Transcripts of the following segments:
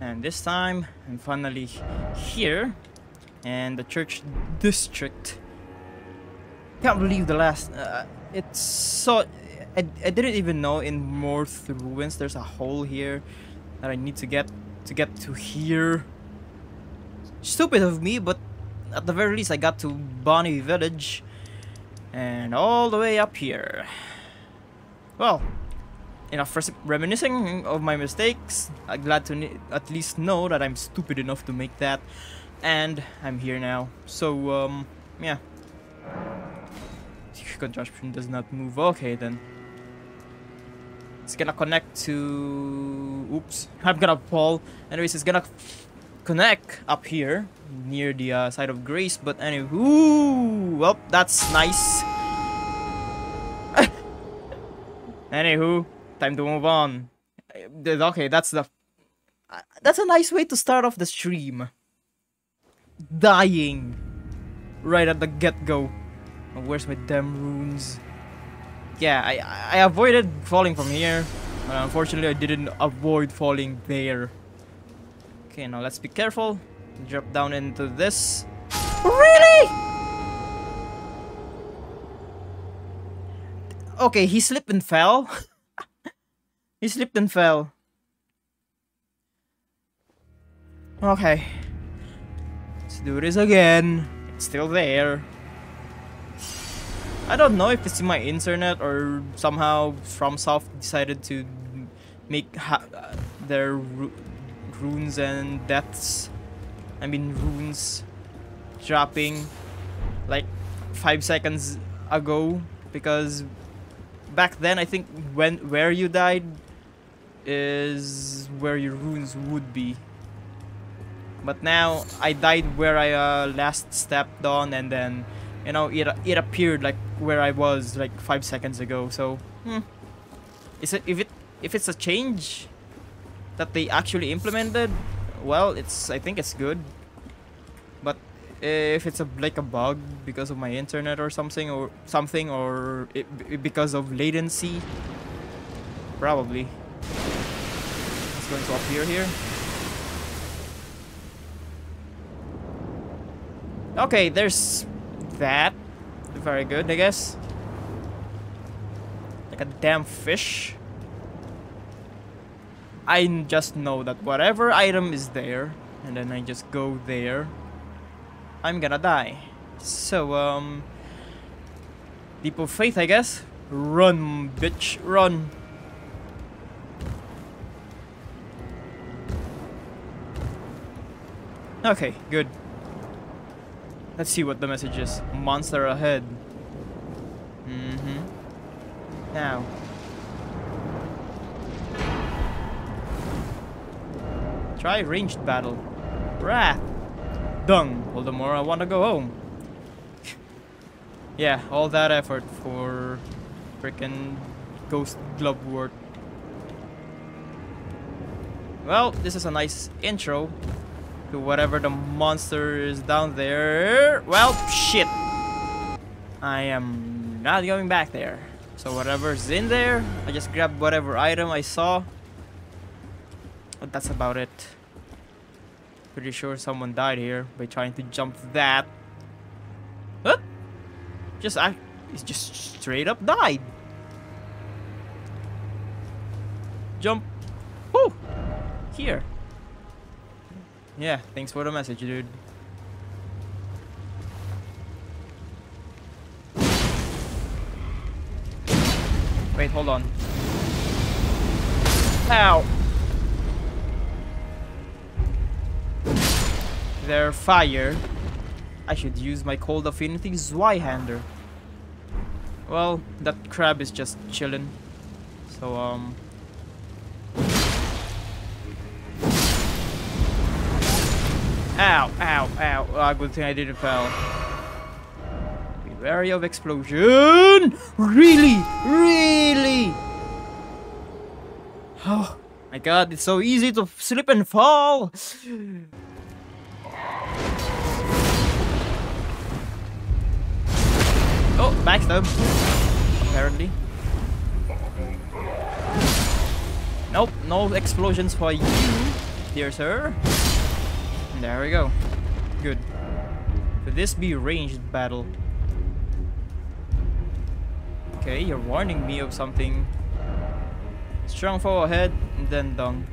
And this time, I'm finally here. And the church district. Can't believe the last... Uh, it's so... I, I didn't even know in Moorth Ruins there's a hole here that I need to get to get to here. Stupid of me, but at the very least I got to Bonny Village and all the way up here. Well, enough reminiscing of my mistakes. I'm glad to at least know that I'm stupid enough to make that. And I'm here now. So, um, yeah. Contraption does not move. Okay, then. It's gonna connect to... Oops. I'm gonna fall. Anyways, it's gonna connect up here near the uh, site of Grace. But anyway, well, that's nice. Anywho, time to move on. Eh, okay, that's the... Uh, that's a nice way to start off the stream. Dying. Right at the get-go. Oh, where's my damn runes? Yeah, I, I avoided falling from here. But unfortunately, I didn't avoid falling there. Okay, now let's be careful. Drop down into this. Really? Okay, he slipped and fell. he slipped and fell. Okay. Let's do this again. It's still there. I don't know if it's in my internet or somehow FromSoft decided to make uh, their ru runes and deaths. I mean runes dropping like five seconds ago because back then I think when where you died is where your runes would be. But now I died where I uh, last stepped on and then you know it it appeared like where I was like five seconds ago. So hmm. is it if it if it's a change that they actually implemented, well, it's I think it's good. But if it's a like a bug because of my internet or something or something or it, because of latency probably let's go into up here okay there's that very good I guess like a damn fish I just know that whatever item is there and then I just go there I'm gonna die. So, um... Leap of faith, I guess. Run, bitch, run. Okay, good. Let's see what the message is. Monster ahead. Mm-hmm. Now. Try ranged battle. Wrath done. All the more I want to go home. yeah, all that effort for freaking ghost glovewort. Well, this is a nice intro to whatever the monster is down there. Well, shit. I am not going back there. So whatever's in there, I just grab whatever item I saw. But that's about it. Pretty sure someone died here by trying to jump that. What? Just I it's just straight up died. Jump. Whoo! Here. Yeah, thanks for the message, dude. Wait, hold on. Ow! They're fire, I should use my Cold Affinity Zweihander. Well, that crab is just chilling. So, um... Ow, ow, ow. Ah, good thing I didn't fall. Be wary of explosion! Really? Really? Oh my god, it's so easy to slip and fall! Oh, backstab. Apparently. Nope, no explosions for you. dear sir. There we go. Good. Could this be ranged battle? Okay, you're warning me of something. Strong foe ahead, and then dung.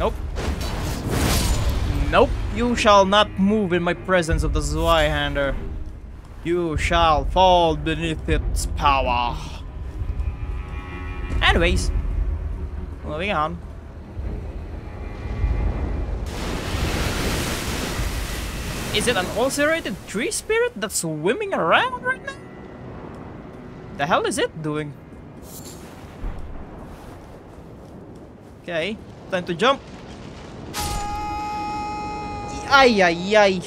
Nope. Nope, you shall not move in my presence of the Zweihander. You shall fall beneath its power. Anyways, moving on. Is it an ulcerated tree spirit that's swimming around right now? The hell is it doing? Okay, time to jump. Ay ay ay.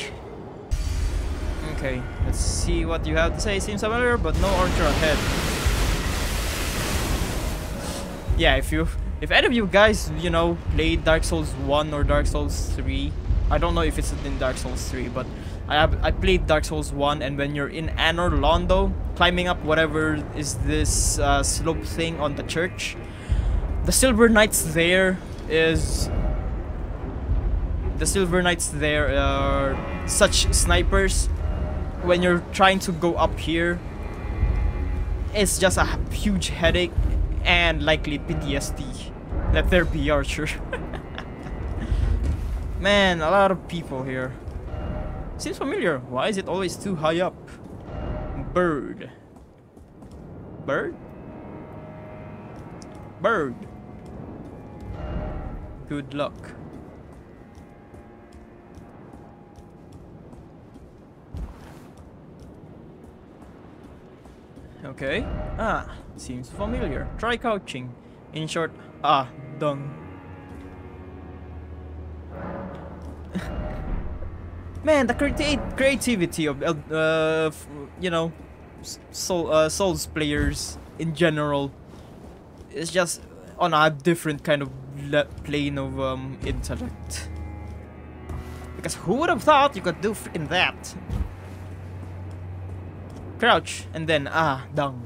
Okay, let's see what you have to say. Seems familiar, but no archer ahead. Yeah, if you, if any of you guys, you know, played Dark Souls 1 or Dark Souls 3, I don't know if it's in Dark Souls 3, but I have I played Dark Souls 1 and when you're in Anor Londo, climbing up whatever is this uh, slope thing on the church, the Silver Knights there is the Silver Knights there are such snipers. When you're trying to go up here it's just a huge headache and likely PTSD let there be Archer Man, a lot of people here. Seems familiar. Why is it always too high up? Bird. Bird? Bird. Good luck. Okay. Ah, seems familiar. Try couching. In short, ah, dung. Man, the creati creativity of, uh, you know, Soul, uh, Souls players in general is just on a different kind of plane of um, intellect. Because who would have thought you could do freaking that? Crouch, and then, ah, dung.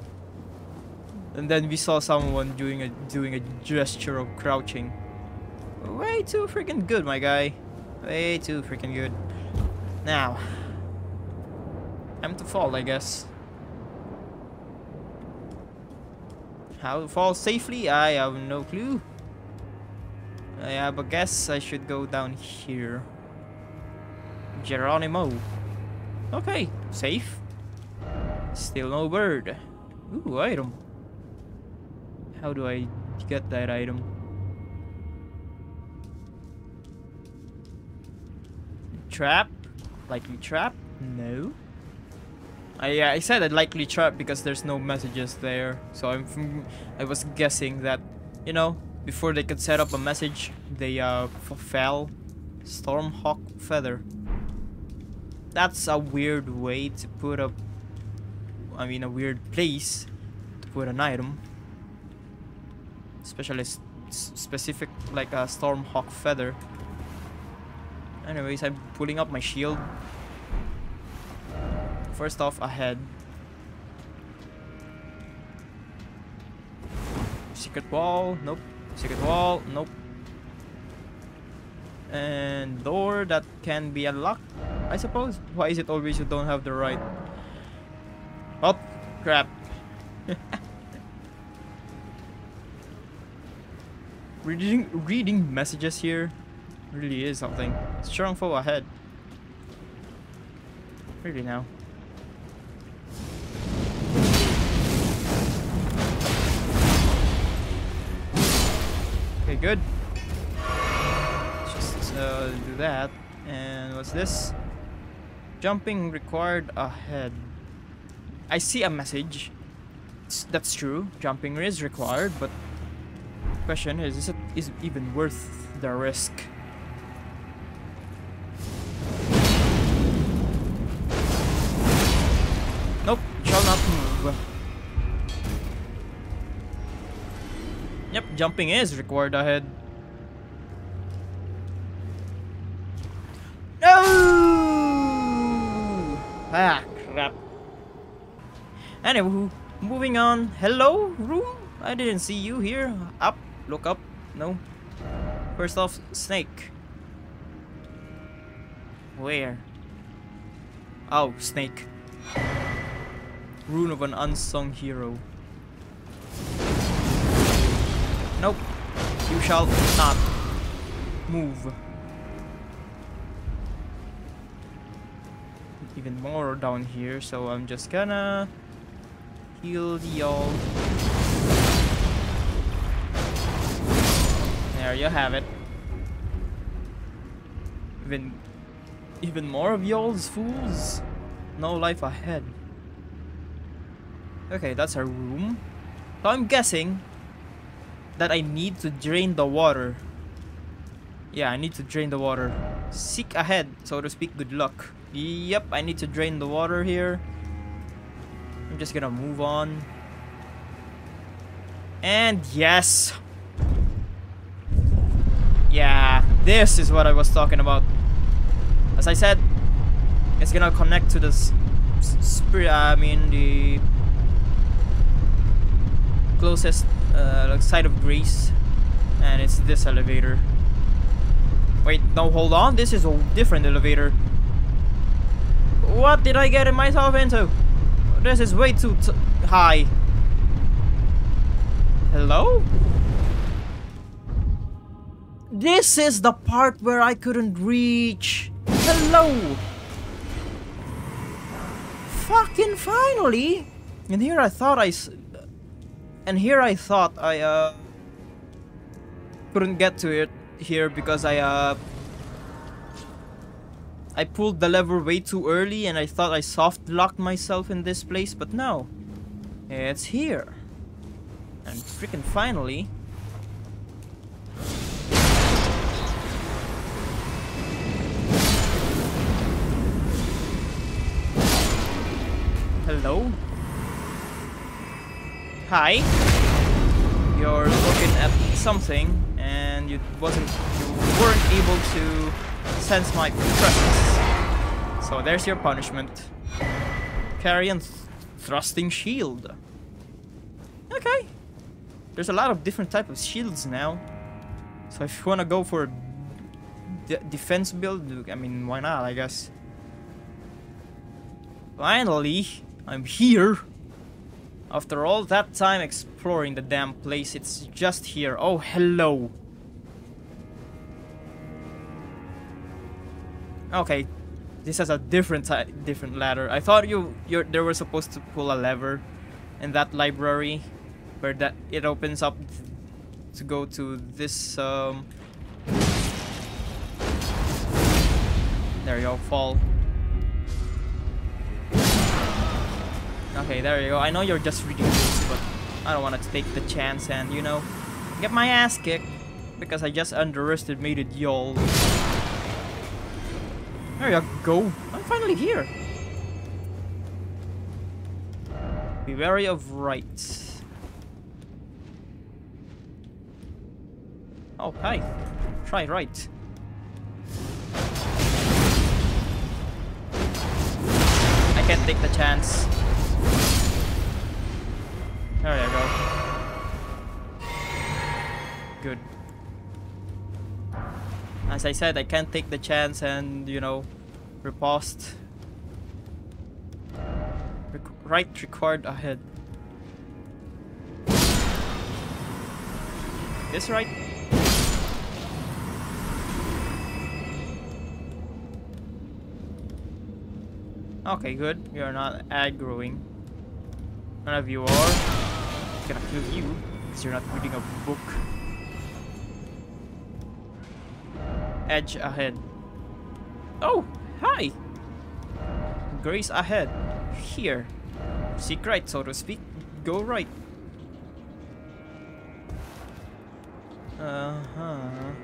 And then we saw someone doing a doing a gesture of crouching. Way too freaking good, my guy. Way too freaking good. Now. Time to fall, I guess. How to fall safely? I have no clue. I have a guess I should go down here. Geronimo. Okay, safe. Still no bird. Ooh, item. How do I get that item? Trap? Likely trap? No. I I said a likely trap because there's no messages there. So I'm from, I was guessing that, you know, before they could set up a message, they uh fell. Stormhawk feather. That's a weird way to put up. I mean, a weird place to put an item. Especially specific like a Stormhawk feather. Anyways, I'm pulling up my shield. First off, ahead. Secret wall, nope. Secret wall, nope. And door that can be unlocked, I suppose. Why is it always you don't have the right? Oh, crap. reading reading messages here really is something. Strong foe ahead. Really now. Okay, good. just uh, do that. And what's this? Jumping required ahead. I see a message. that's true. Jumping is required, but question is, is it is even worth the risk? Nope, shall not move. Yep, jumping is required ahead. No! Ah, crap. Anywho, moving on. Hello, room? I didn't see you here. Up, look up. No. First off, snake. Where? Oh, snake. Rune of an unsung hero. Nope. You shall not move. Even more down here, so I'm just gonna heal y'all. There you have it. Even even more of y'all's fools. No life ahead. Okay, that's our room. So I'm guessing that I need to drain the water. Yeah, I need to drain the water. Seek ahead, so to speak, good luck. Yep, I need to drain the water here. I'm just gonna move on. And yes! Yeah, this is what I was talking about. As I said, it's gonna connect to this spirit, I mean the closest uh, site of Grace and it's this elevator. Wait, no, hold on. This is a different elevator. What did I get myself into? This is way too high. Hello? This is the part where I couldn't reach. Hello? Fucking finally! And here I thought I and here I thought I uh couldn't get to it here because I uh I pulled the lever way too early and I thought I soft locked myself in this place, but no. It's here. And freaking finally. Hello? Hi. You're looking at something and you wasn't you weren't able to sense my presence. So there's your punishment. Carian th thrusting shield. Okay. There's a lot of different type of shields now. So if you wanna go for defense build, I mean why not I guess. Finally, I'm here. After all that time exploring the damn place, it's just here. Oh, hello. Okay, this has a different different ladder. I thought you you they were supposed to pull a lever in that library where that it opens up to go to this um there you go fall Okay, there you go. I know you're just reading this, but I don't want to take the chance and, you know, get my ass kicked because I just underestimated y'all. There you go. I'm finally here. Be wary of right. Oh, hi. Try right. I can't take the chance. Good. As I said, I can't take the chance and, you know, riposte. Rec right required ahead. This right? Okay, good. You're not aggroing. None of you are gonna kill you because you're not reading a book. Edge ahead. Oh, hi! Grace ahead. Here. Seek right, so to speak. Go right. Uh-huh.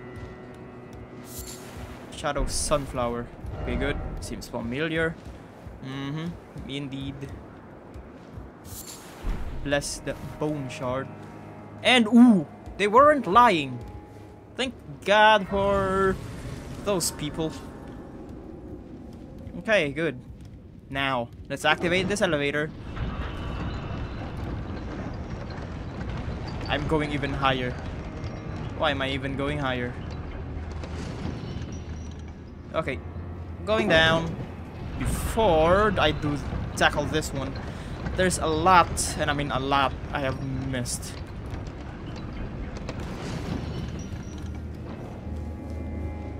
Shadow Sunflower. Okay, good. Seems familiar. Mm-hmm. Indeed bless the bone shard. And ooh, they weren't lying. Thank God for those people. Okay, good. Now, let's activate this elevator. I'm going even higher. Why am I even going higher? Okay, going down. Before I do tackle this one, there's a lot, and I mean a lot, I have missed.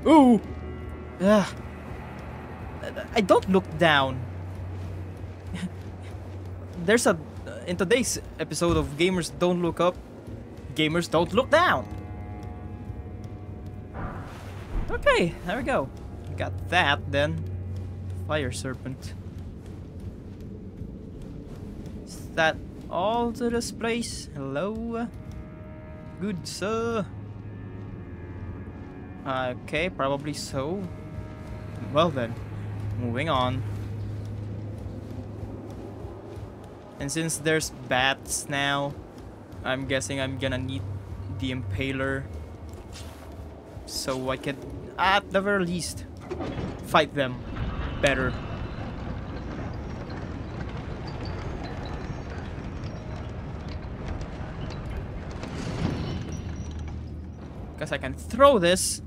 Ooh! Ugh. I don't look down. There's a... In today's episode of Gamers Don't Look Up, Gamers Don't Look Down. Okay, there we go. Got that then. Fire Serpent. Is that all to this place? Hello? Good sir. Okay, probably so. Well then, moving on. And since there's bats now, I'm guessing I'm gonna need the impaler. So I can, at the very least, fight them better. Because I can throw this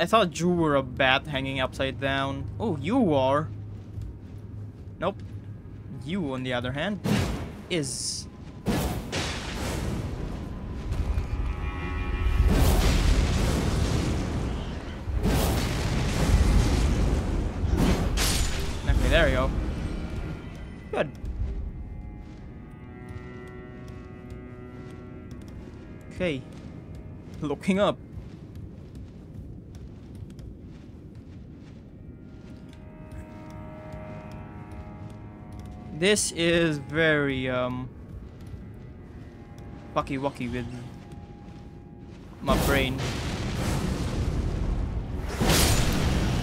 I thought you were a bat hanging upside down. Oh, you are. Nope. You, on the other hand, is. Okay, there you go. Good. Okay. Looking up. This is very, um... Wacky wacky with my brain.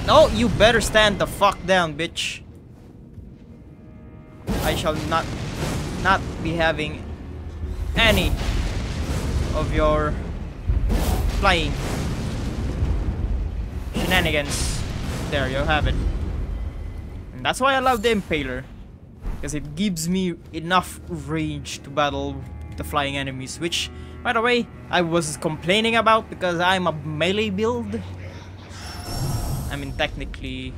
No, you better stand the fuck down, bitch. I shall not not be having any of your flying shenanigans. There you have it. And that's why I love the Impaler because it gives me enough range to battle the flying enemies, which, by the way, I was complaining about because I'm a melee build. I mean, technically...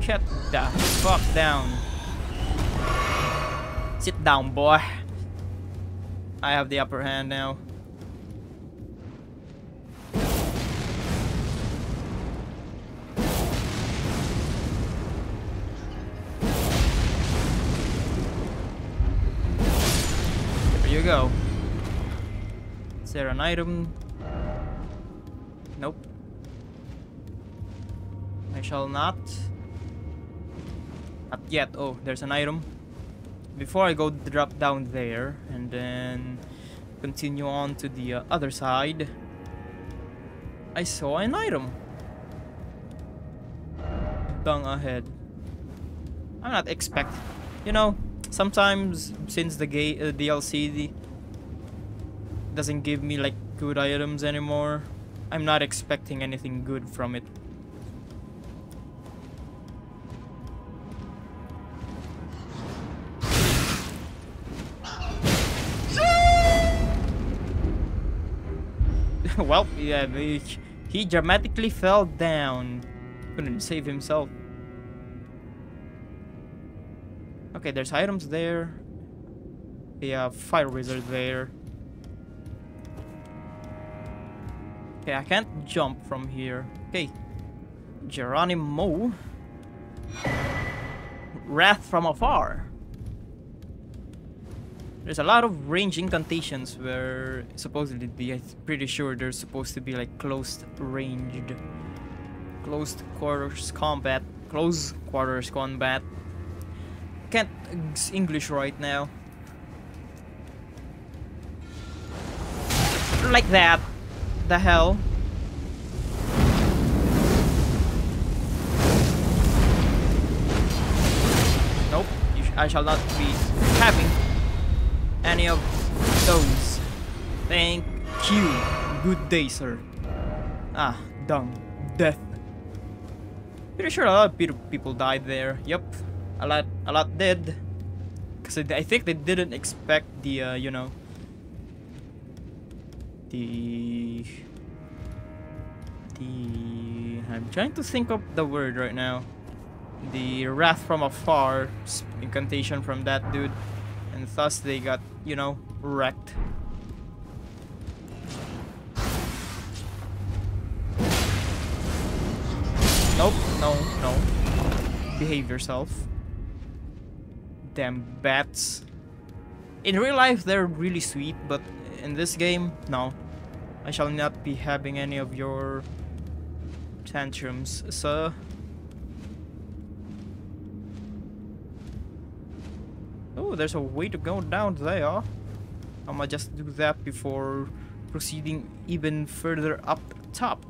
Get the fuck down. Sit down, boy. I have the upper hand now. Is there an item? Nope. I shall not. Not yet. Oh, there's an item. Before I go drop down there and then continue on to the uh, other side, I saw an item. Down ahead. I'm not expect. You know, sometimes since the game uh, DLC doesn't give me like good items anymore, I'm not expecting anything good from it. well, yeah, he dramatically fell down. Couldn't save himself. Okay, there's items there. Yeah, fire wizard there. Okay, I can't jump from here. Okay. Geronimo. Wrath from afar. There's a lot of range incantations where supposedly, be, I'm pretty sure there's supposed to be like close ranged, close quarters combat, close quarters combat can't English right now. Like that. The hell? Nope. I shall not be having any of those. Thank you. Good day, sir. Ah, dung. Death. Pretty sure a lot of people died there. Yep, a lot, a lot did. Cause I, I think they didn't expect the, uh, you know, the, the. I'm trying to think of the word right now. The wrath from afar incantation from that dude, and thus they got, you know, wrecked. Nope, no, no. Behave yourself. Damn bats. In real life, they're really sweet, but in this game, no. I shall not be having any of your tantrums, sir. Oh, there's a way to go down there. I'ma just do that before proceeding even further up top.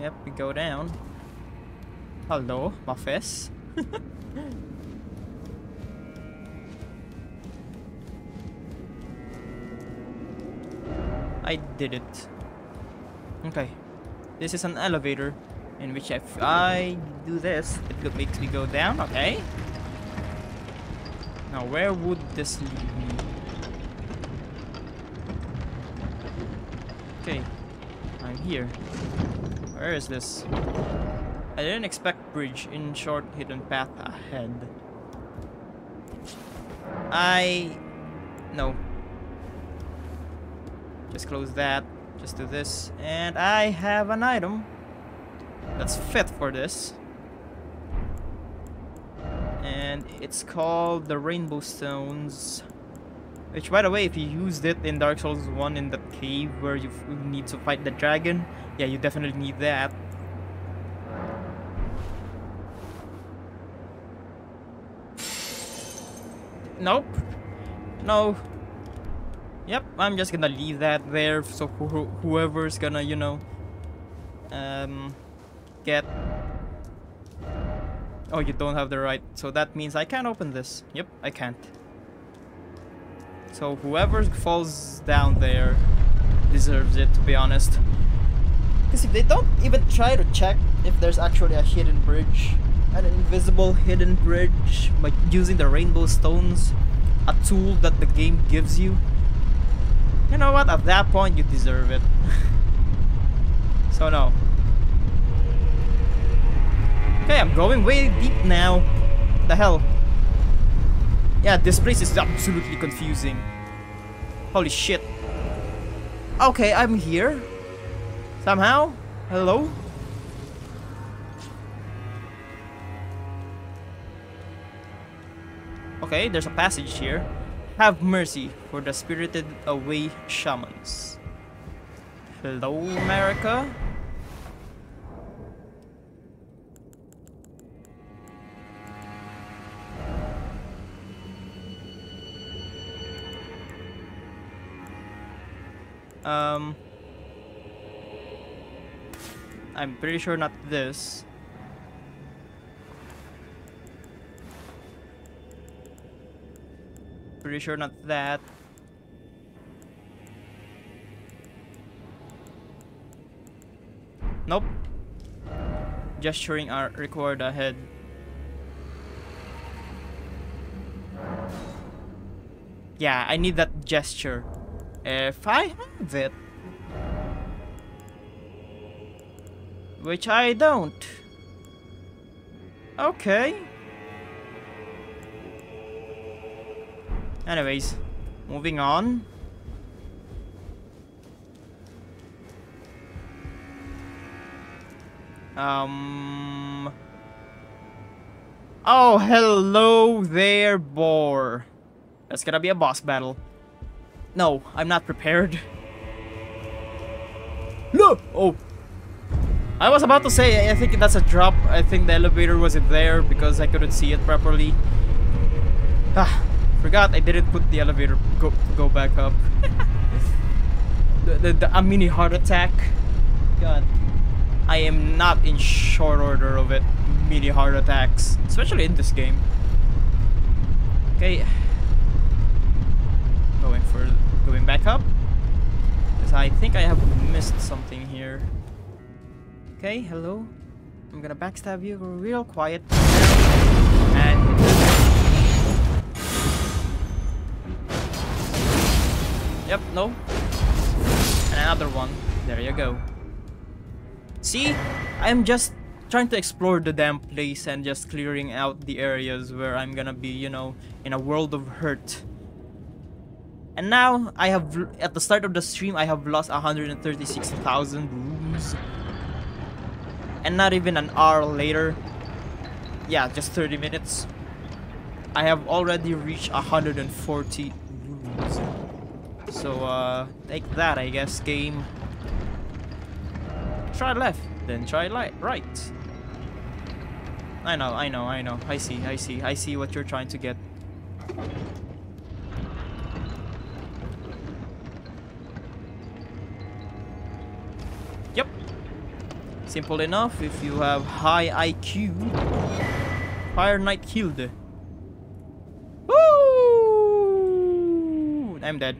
Yep, we go down. Hello, my face. I did it. Okay. This is an elevator in which if I do this, it makes me go down. Okay. Now, where would this lead me? Okay. I'm here. Where is this? I didn't expect bridge in short hidden path ahead. I no. Just close that. Just do this. And I have an item that's fit for this. And it's called the Rainbow Stones. Which, by the way, if you used it in Dark Souls 1 in that cave where you need to fight the dragon, yeah, you definitely need that. Nope. No. Yep, I'm just gonna leave that there so who whoever's gonna, you know, um, get. Oh, you don't have the right. So that means I can't open this. Yep, I can't. So whoever falls down there deserves it, to be honest. Because if they don't even try to check if there's actually a hidden bridge, an invisible hidden bridge, by using the rainbow stones, a tool that the game gives you, you know what? At that point, you deserve it. so no. Okay, I'm going way deep now. The hell? Yeah, this place is absolutely confusing. Holy shit. Okay, I'm here. Somehow? Hello? Okay, there's a passage here. Have mercy for the spirited away shamans. Hello, America? Um, I'm pretty sure not this. Pretty sure not that. Nope. Gesturing are required ahead. Yeah, I need that gesture. If I have it. Which I don't. Okay. Anyways, moving on. Um. Oh, hello there, boar. That's gonna be a boss battle. No, I'm not prepared. No! Oh. I was about to say, I think that's a drop. I think the elevator wasn't there because I couldn't see it properly. Ah, forgot I didn't put the elevator go go back up. the, the, the, a mini heart attack. God. I am not in short order of it. Mini heart attacks. Especially in this game. Okay. Going for going back up. Because I think I have missed something here. Okay, hello. I'm gonna backstab you real quiet. Yep, no. And another one. There you go. See? I'm just trying to explore the damn place and just clearing out the areas where I'm gonna be, you know, in a world of hurt. And now, I have, at the start of the stream, I have lost 136,000 runes. And not even an hour later, yeah, just 30 minutes, I have already reached 140 runes. So, uh, take that, I guess, game. Try left, then try light, right. I know, I know, I know. I see, I see, I see what you're trying to get. Yep. Simple enough if you have high IQ. Fire Knight killed. Woo! I'm dead.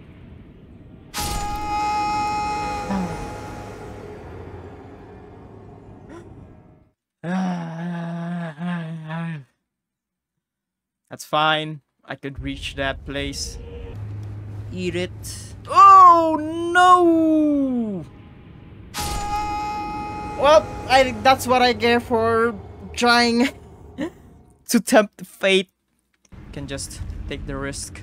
That's fine. I could reach that place. Eat it. Oh no! Well, I that's what I get for trying to tempt fate. Can just take the risk.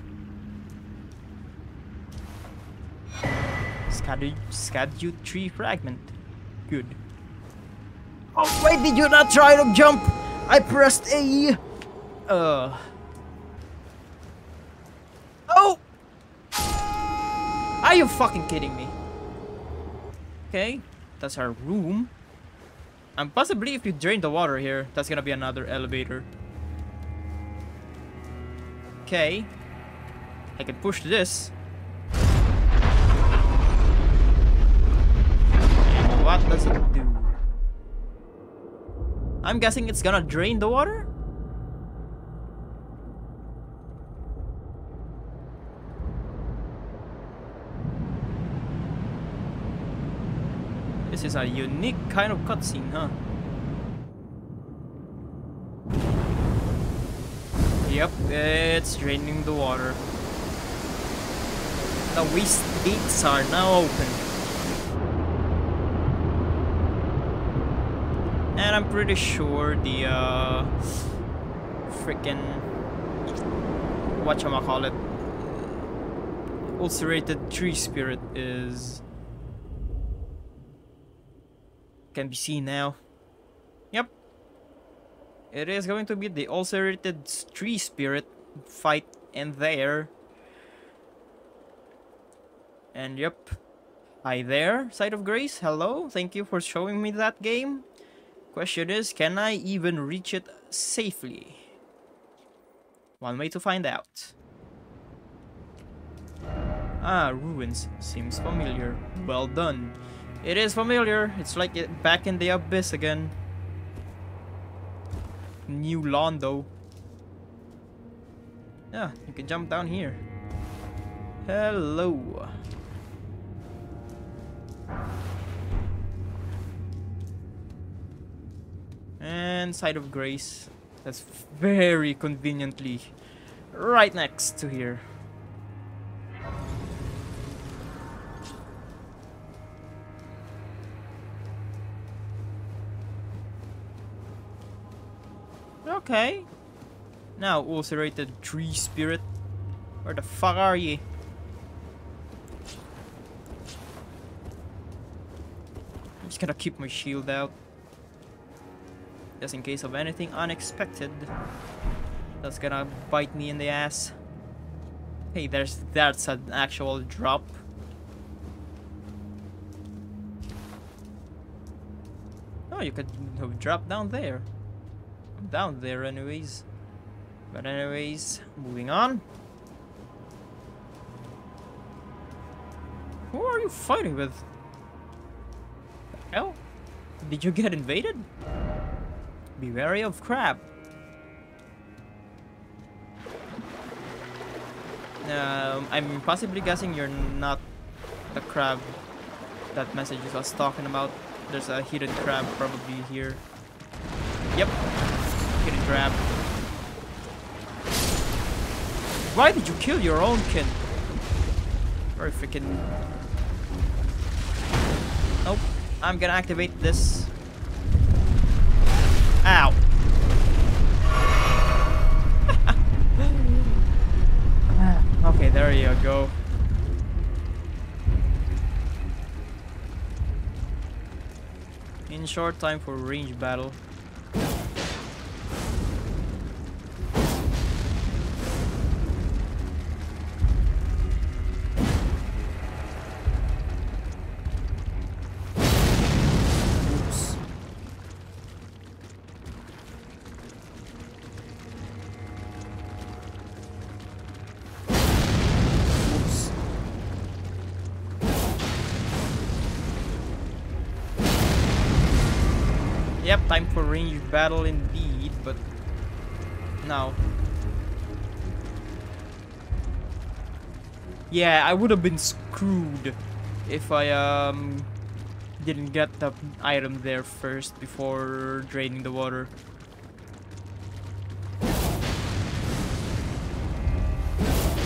Scadu Scadu tree fragment. Good. Oh wait, did you not try to jump? I pressed A. Uh. Oh! Are you fucking kidding me? Okay, that's our room. And possibly if you drain the water here, that's gonna be another elevator. Okay. I can push this. What does it do? I'm guessing it's gonna drain the water? This is a unique kind of cutscene, huh? Yep, it's draining the water. The waste gates are now open. And I'm pretty sure the, uh... Freaking... Whatchamacallit... Ulcerated tree spirit is can be seen now. Yep. It is going to be the ulcerated tree spirit fight in there. And yep. Hi there, Site of Grace. Hello. Thank you for showing me that game. Question is, can I even reach it safely? One way to find out. Ah, ruins. Seems familiar. Well done. It is familiar. It's like it back in the abyss again. New Londo. Yeah, you can jump down here. Hello. And Site of Grace. That's very conveniently right next to here. Okay. Now, ulcerated tree spirit. Where the fuck are ye? I'm just gonna keep my shield out. Just in case of anything unexpected. That's gonna bite me in the ass. Hey, there's that's an actual drop. Oh, you could drop down there down there anyways. But anyways, moving on. Who are you fighting with? The hell? Did you get invaded? Be wary of crab. Um, I'm possibly guessing you're not the crab that message was talking about. There's a hidden crab probably here. Yep, crab. Why did you kill your own kin? Very freaking. Nope. I'm gonna activate this. Ow. okay, there you go. In short time for range battle. Battle indeed, but now. Yeah, I would have been screwed if I um didn't get the item there first before draining the water.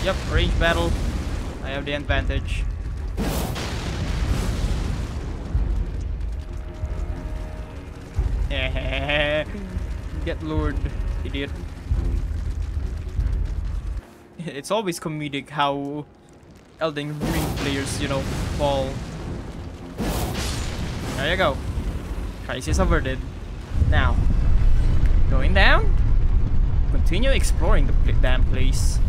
Yep, range battle. I have the advantage. Get lured, idiot. It's always comedic how Elden Ring players, you know, fall. There you go. Crisis averted. Now, going down. Continue exploring the pl damn place.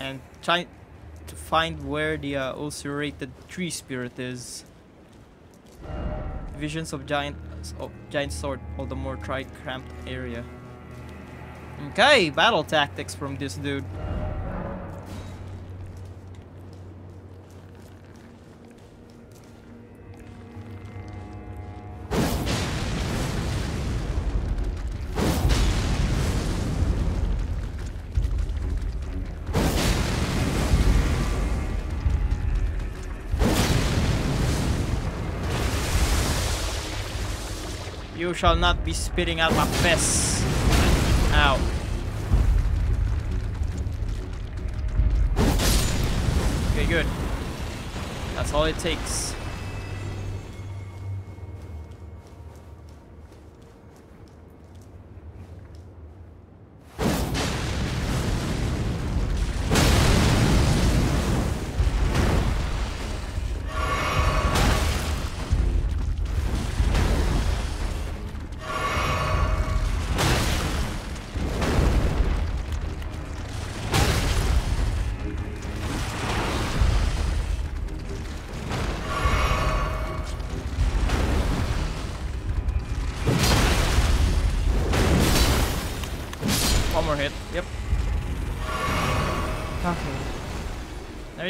And try to find where the uh, ulcerated tree spirit is. Visions of giant of giant sword, all the more tried cramped area. Okay, battle tactics from this dude. Shall not be spitting out my piss. Ow. Okay, good. That's all it takes.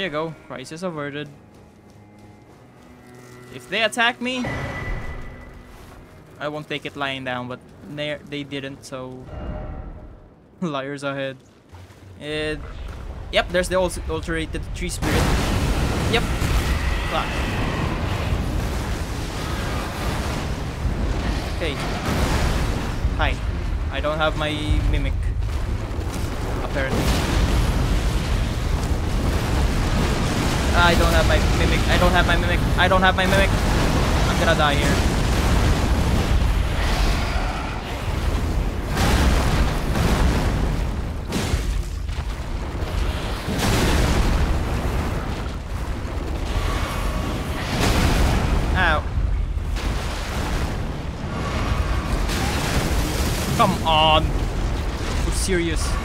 You go. Crisis averted. If they attack me, I won't take it lying down, but they, they didn't, so... Liars ahead. It, yep, there's the ult ulcerated tree spirit. Yep. Fuck. Okay. Hi. I don't have my mimic. Apparently. I don't have my mimic. I don't have my mimic. I don't have my mimic. I'm gonna die here. Ow. Come on. We're serious.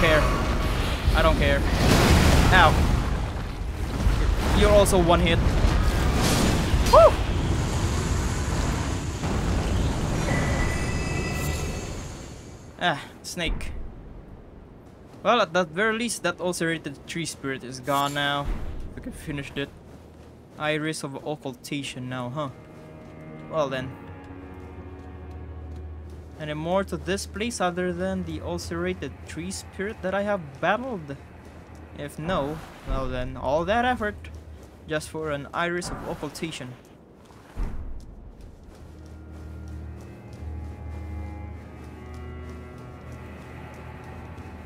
Don't care. I don't care. Ow. You're also one hit. Woo! Ah, snake. Well, at the very least, that ulcerated tree spirit is gone now. We can finish it. Iris of occultation now, huh? Well then. Any more to this place other than the ulcerated tree spirit that I have battled? If no, well then, all that effort just for an iris of occultation.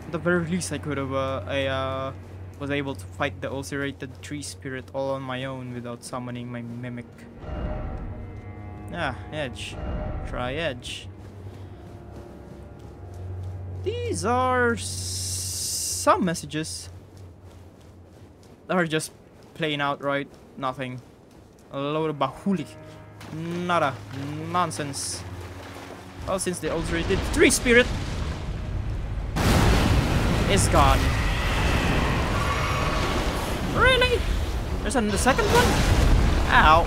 At the very least, I could have, uh, I, uh, was able to fight the ulcerated tree spirit all on my own without summoning my mimic. Ah, edge. Try edge. These are some messages that are just plain outright nothing. A load of bahuli. Nada. Nonsense. Well, since the did. Three spirit is gone. Really? There's a second one? Ow.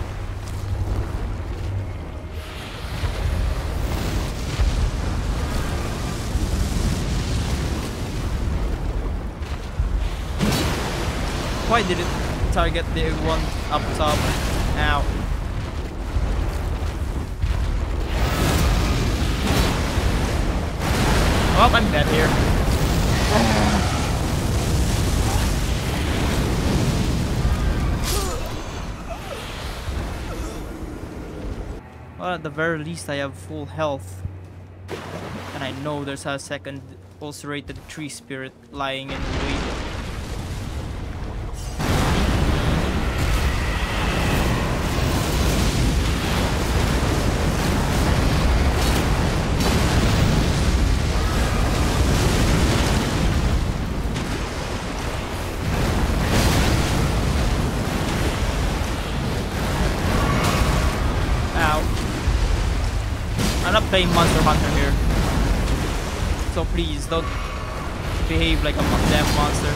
Why did it target the one up top? Ow. Well, I'm dead here. Well, at the very least, I have full health. And I know there's a second ulcerated tree spirit lying in wait. Playing Monster Hunter here. So please, don't behave like a damn monster.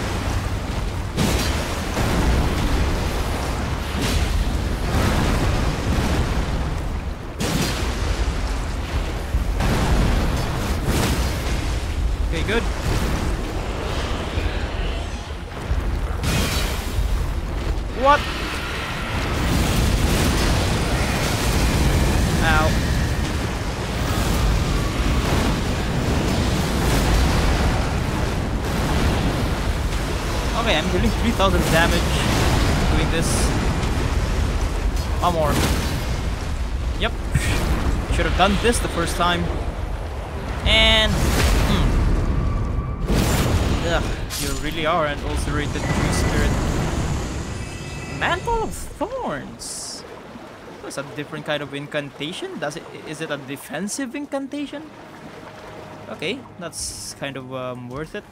Okay, good. What? Ow. I'm dealing 3000 damage doing this. One more. Yep. Should have done this the first time. And... Hmm. Ugh, you really are an ulcerated tree spirit. Mantle of Thorns. That's a different kind of incantation. Does it? Is it a defensive incantation? Okay, that's kind of um, worth it.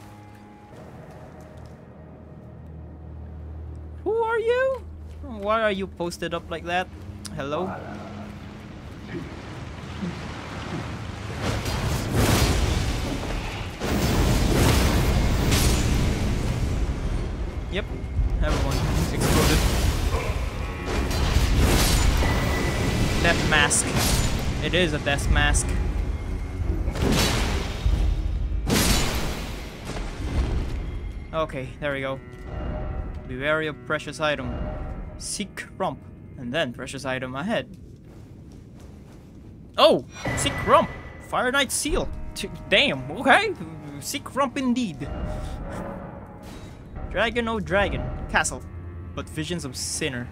Who are you? Why are you posted up like that? Hello? Yep, everyone exploded. Death mask. It is a death mask. Okay, there we go. Be wary of precious item. Seek rump. And then precious item ahead. Oh! Seek rump! Fire Knight seal! T damn, okay. Seek rump indeed. Dragon oh dragon. Castle. But visions of sinner.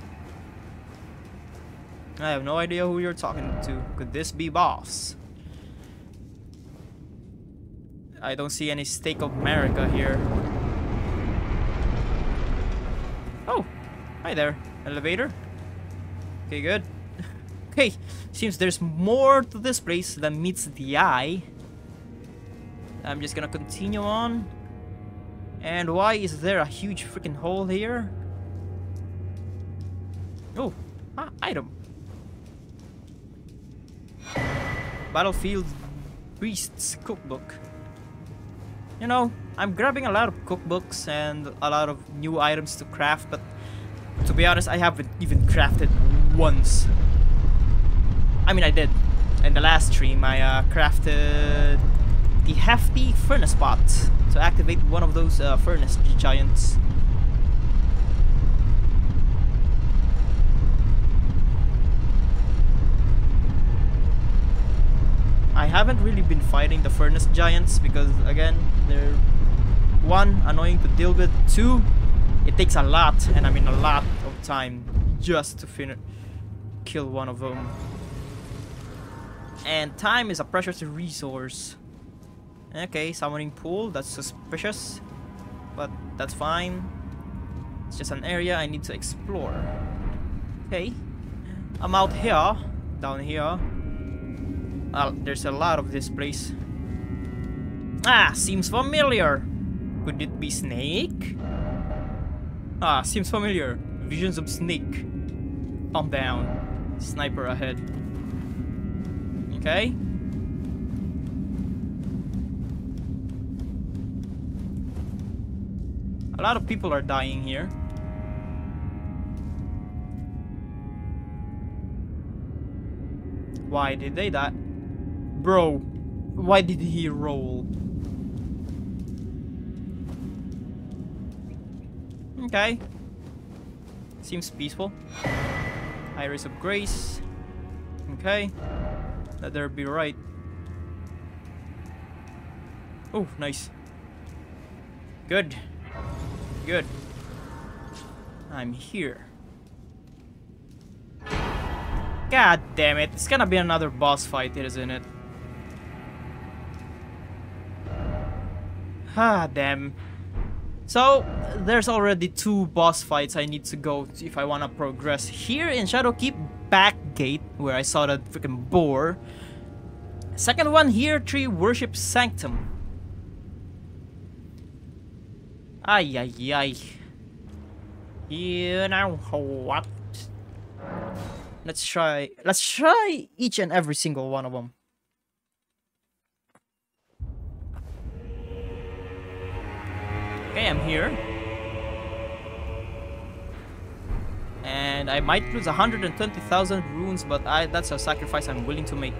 I have no idea who you're talking to. Could this be boss? I don't see any stake of Marika here. Oh, hi there. Elevator. Okay, good. Okay, seems there's more to this place than meets the eye. I'm just gonna continue on. And why is there a huge freaking hole here? Oh, ah, item. Battlefield Priest's Cookbook. You know, I'm grabbing a lot of cookbooks and a lot of new items to craft, but to be honest, I haven't even crafted once. I mean, I did. In the last stream, I uh, crafted the hefty furnace pot to activate one of those uh, furnace giants. I haven't really been fighting the furnace giants because again they're one annoying to deal with. Two it takes a lot and I mean a lot of time just to finish kill one of them. And time is a precious resource. Okay summoning pool that's suspicious but that's fine. It's just an area I need to explore. Okay I'm out here down here well, there's a lot of this place. Ah, seems familiar. Could it be Snake? Ah, seems familiar. Visions of Snake. Calm down. Sniper ahead. Okay. A lot of people are dying here. Why did they die? Bro, why did he roll? Okay. Seems peaceful. Iris of Grace. Okay. Let there be right. Oh, nice. Good. Good. I'm here. God damn it. It's gonna be another boss fight, isn't it? Ah, damn. So, there's already two boss fights I need to go to if I want to progress. Here in Shadowkeep back gate, where I saw that freaking boar. Second one here, Tree Worship Sanctum. Ay, ay, ay. You know what? Let's try, let's try each and every single one of them. Okay, I'm here. And I might lose 120,000 runes, but I that's a sacrifice I'm willing to make.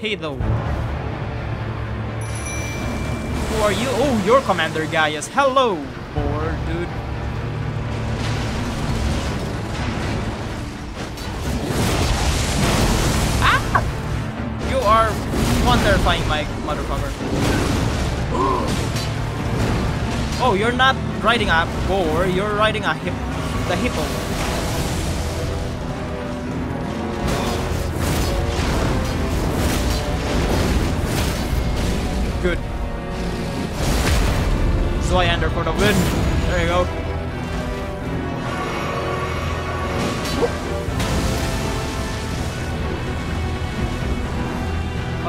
Hey though. Who are you? Oh, you're Commander Gaius. Hello, poor dude. Ah! You are one terrifying, my motherfucker. Oh, you're not riding a boar, you're riding a hip the hippo. Good. Zweihander for the win. There you go.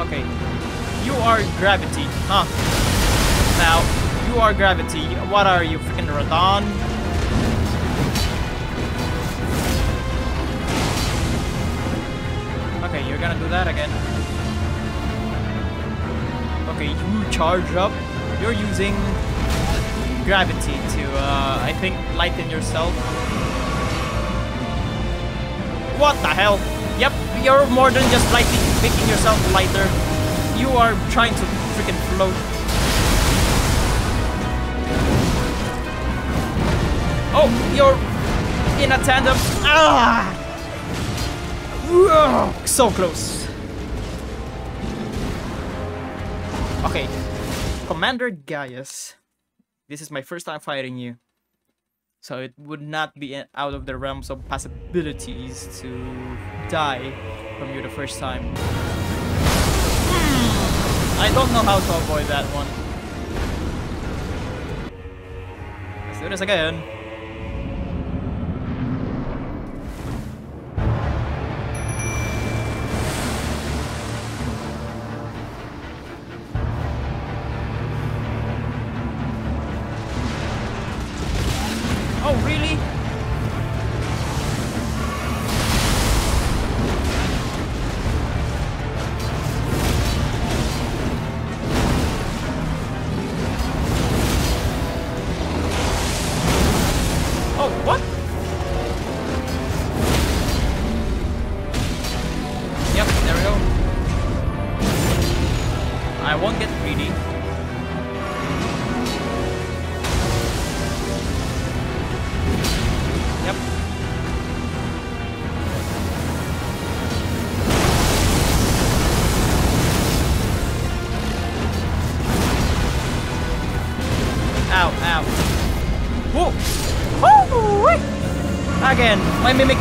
Okay. You are gravity, huh? Now, you are gravity. What are you, freaking Radahn? Okay, you're gonna do that again. Okay, you charge up. You're using gravity to, uh, I think, lighten yourself. What the hell? Yep, you're more than just lighting, making yourself lighter. You are trying to freaking float Oh, you're in a tandem. Ah! So close. Okay. Commander Gaius. This is my first time fighting you. So it would not be out of the realms of possibilities to die from you the first time. Hmm. I don't know how to avoid that one. Let's do this again.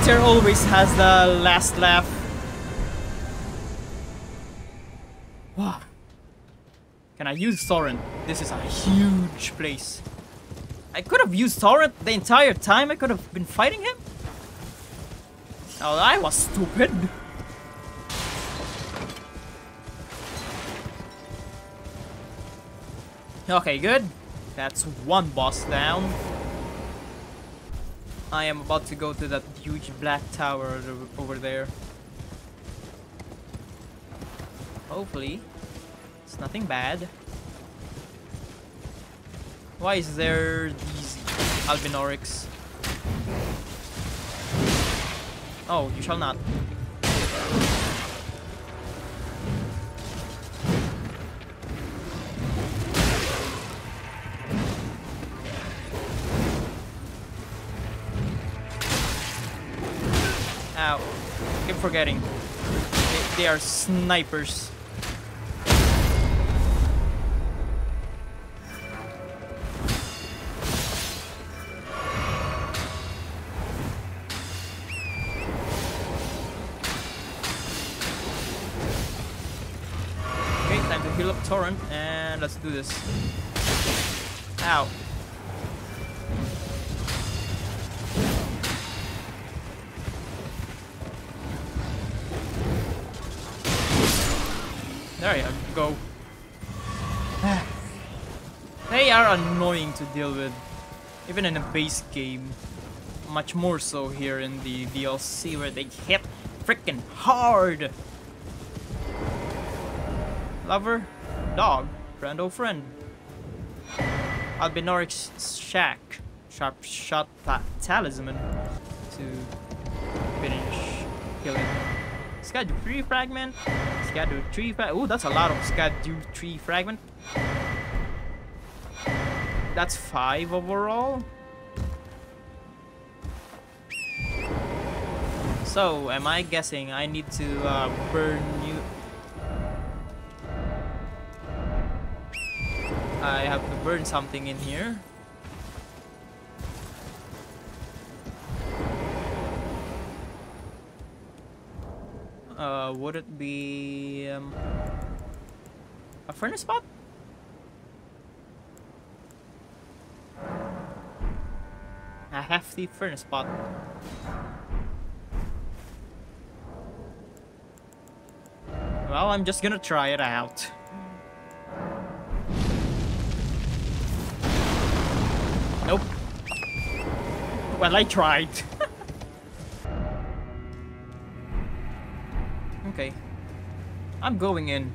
Mimic always has the last laugh. Wow. Can I use Torrent? This is a huge place. I could have used Torrent the entire time I could have been fighting him. Oh, I was stupid. Okay, good. That's one boss down. I am about to go to that huge black tower over there. Hopefully, it's nothing bad. Why is there these Albinaurics? Oh, you shall not. Keep forgetting. They, they are snipers. Okay, time to heal up Torrent and let's do this. Deal with, even in a base game. Much more so here in the DLC where they hit freaking hard. Lover, dog, friend, oh friend. Albinaurics shack, sharp shot ta talisman to finish killing. Scadutree fragment. Skadu 3 frag. Oh, that's a lot of Skadu 3 fragment. That's 5 overall. So, am I guessing I need to uh, burn you? I have to burn something in here. Uh, would it be um, a furnace spot? A hefty furnace pot. Well, I'm just gonna try it out. Nope. Well, I tried. okay. I'm going in.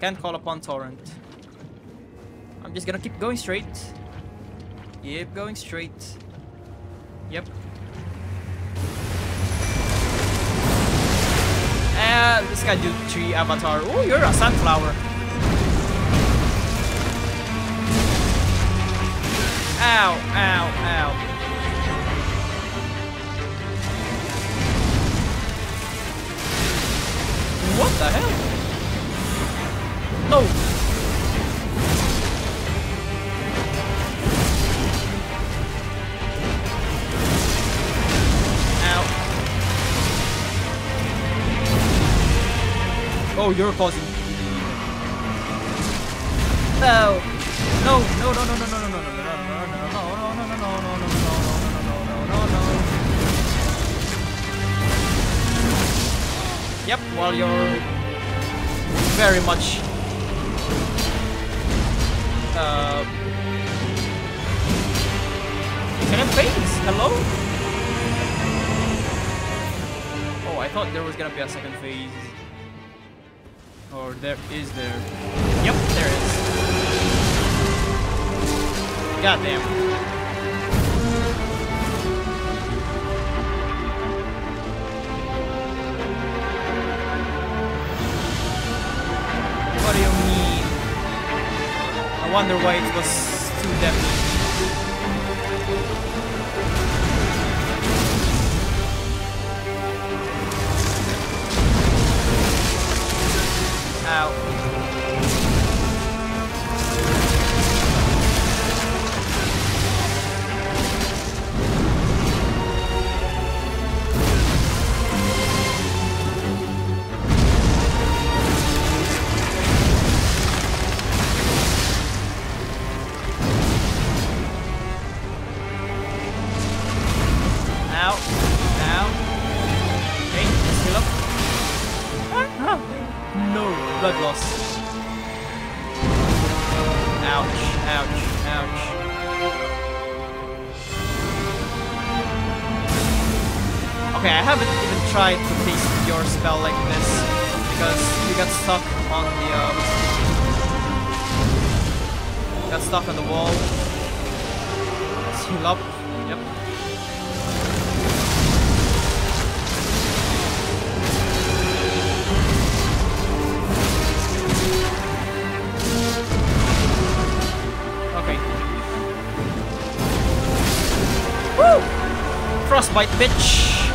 Can't call upon Torrent. I'm just gonna keep going straight. Keep going straight. Yep. Uh, this guy do tree avatar. Oh, you're a sunflower. Ow, ow, ow. What the hell? No! Oh, you're causing. No! No! No! No! No! No! No! No! No! No! Yep, while you're very much uh, Hello? Oh, I thought there was gonna be a second phase. Or there is there. Yep, there is. God damn. What do you mean? I wonder why it was too deadly. Frostbite, bitch!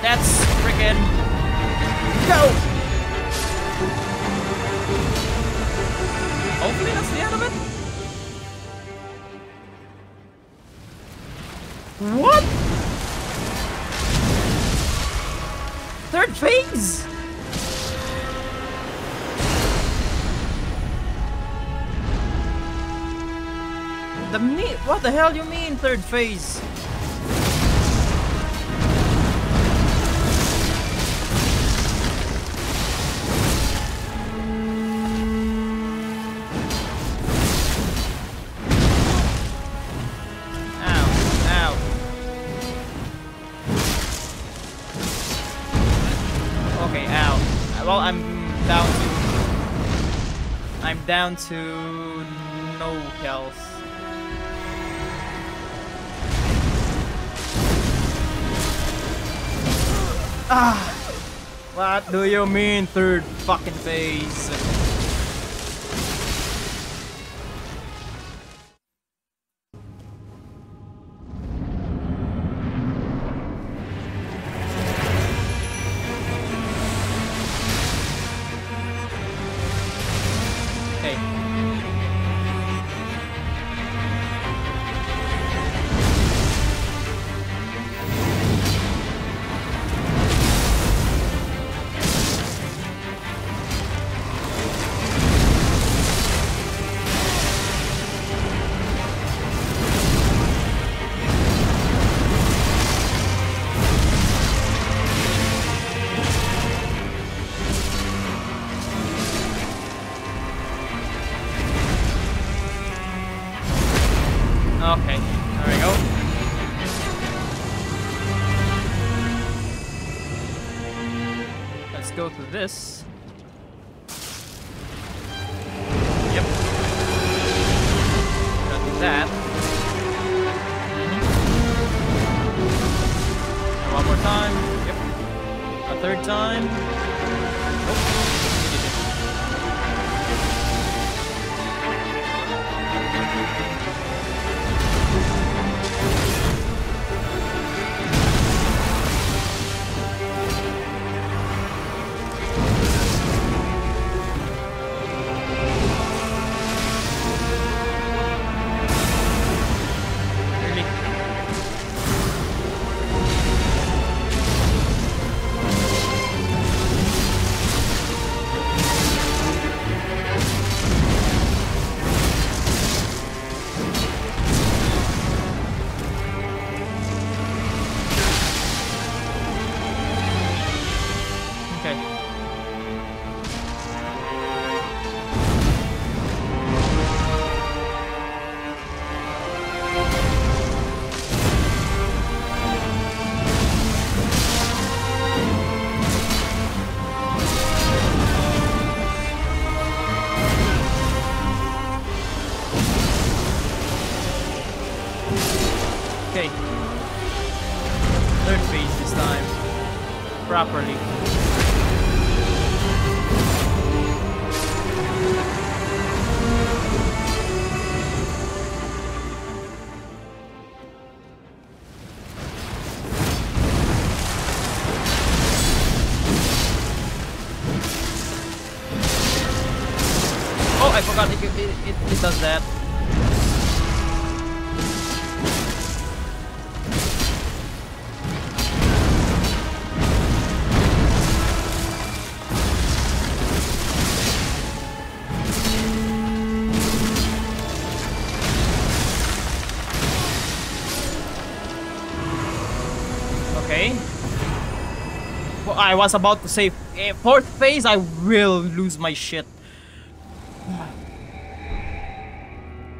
That's freaking. Go! Hopefully that's the end of it. What? Third phase? The me what the hell do you mean third phase? Down to no health. Ah! What do you mean third fucking phase? This. I was about to say, eh, fourth phase, I will lose my shit.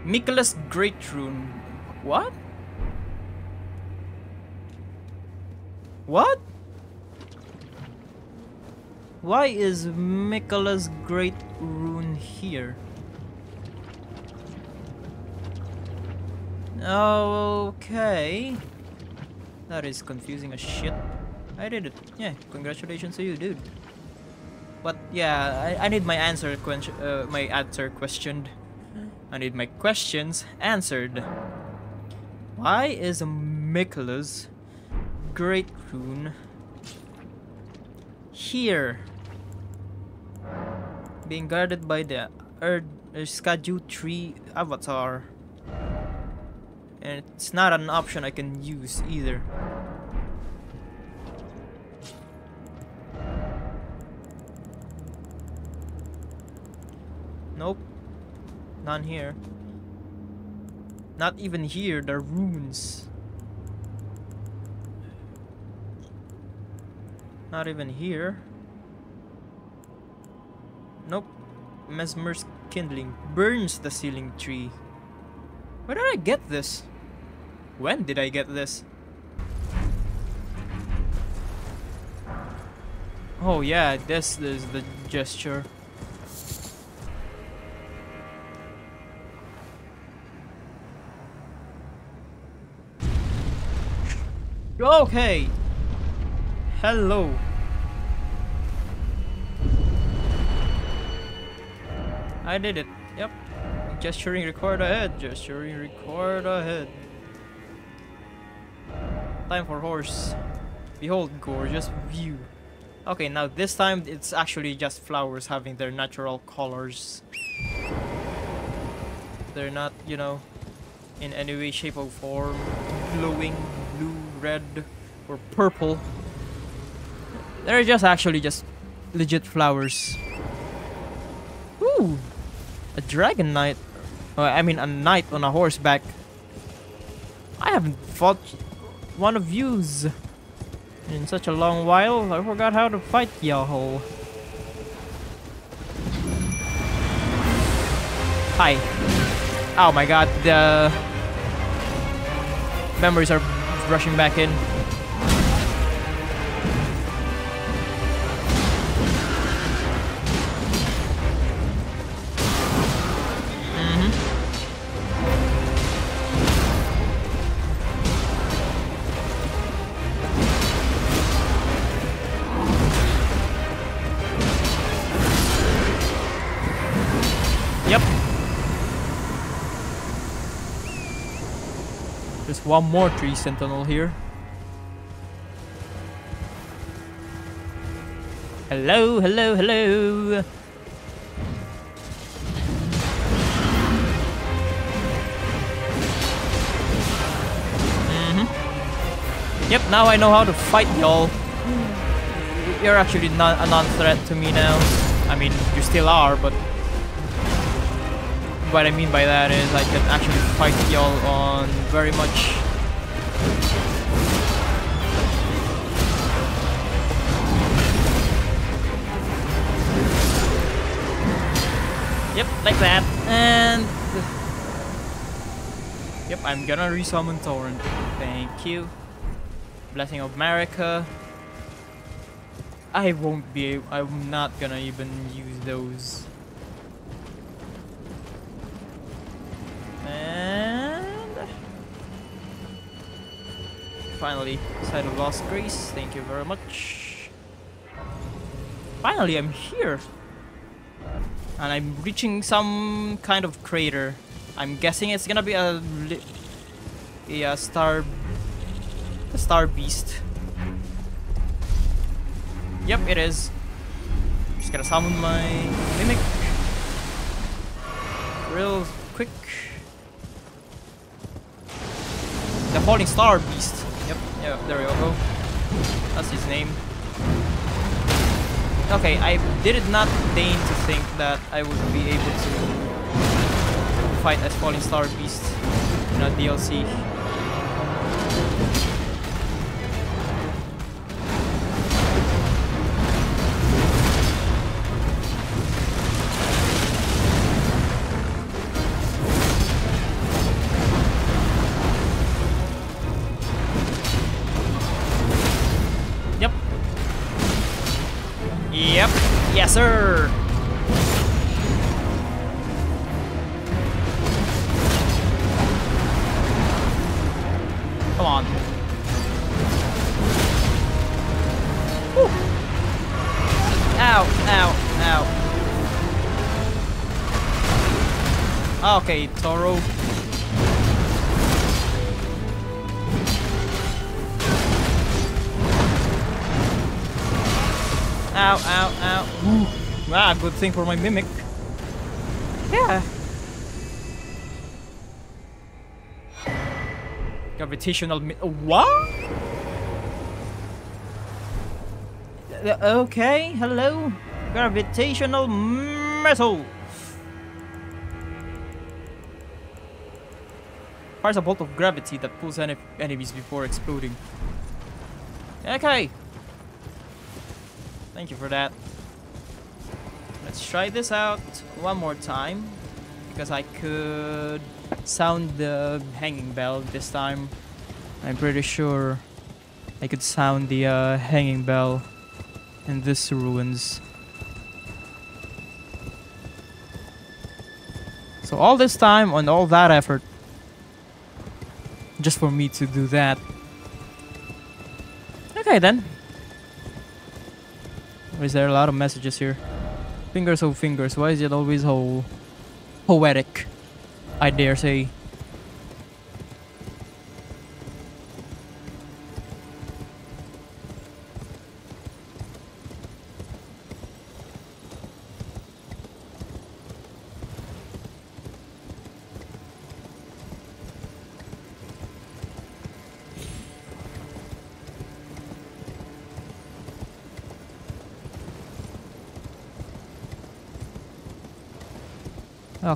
Miquella's Great Rune. What? What? Why is Miquella's Great Rune here? Okay. That is confusing as shit. I did it. Yeah, congratulations to you, dude. But yeah, I, I need my answer uh, my answer questioned. I need my questions answered. Why is Miquella's Great Rune here? Being guarded by the Erd Scadutree avatar. And it's not an option I can use either. Nope. None here. Not even here, the runes. Not even here. Nope. Messmer's kindling burns the Sealing Tree. Where did I get this? When did I get this? Oh yeah, this is the gesture. Okay. Hello. I did it. Yep. Gesturing record ahead. Gesturing record ahead. Time for horse. Behold, gorgeous view. Okay, now this time it's actually just flowers having their natural colors. They're not, you know, in any way, shape, or form glowing red, or purple. They're just actually just legit flowers. Ooh, a dragon knight. Uh, I mean, a knight on a horseback. I haven't fought one of yous in such a long while. I forgot how to fight y'all. Hi. Oh my god, the memories are rushing back in. One more tree sentinel here. Hello, hello, hello. Mhm. Yep, now I know how to fight y'all. You're actually not a non-threat to me now. I mean, you still are, but what I mean by that is I can actually fight y'all on very much Yep, like that. And Yep, I'm gonna resummon Torrent. Thank you. Blessing of Marika. I won't be able, I'm not gonna even use those. And finally, Site of lost grace. Thank you very much. Finally, I'm here. And I'm reaching some kind of crater. I'm guessing it's gonna be a, a, star, a star beast. Yep, it is. Just gotta summon my mimic real quick. The Falling Star Beast. Yep, yeah, there we go. That's his name. Okay, I did not deign to think that I would be able to fight as Falling Star Beast in a DLC. Good thing for my mimic. Yeah. Gravitational mi- What? Uh, okay, hello. Gravitational metal. Fires a bolt of gravity that pulls en enemies before exploding. Okay, Thank you for that. Let's try this out one more time. Because I could sound the hanging bell this time. I'm pretty sure I could sound the uh, hanging bell in this ruins. So all this time and all that effort just for me to do that. Okay then. Is there a lot of messages here? Fingers oh fingers, why is it always so poetic? I dare say.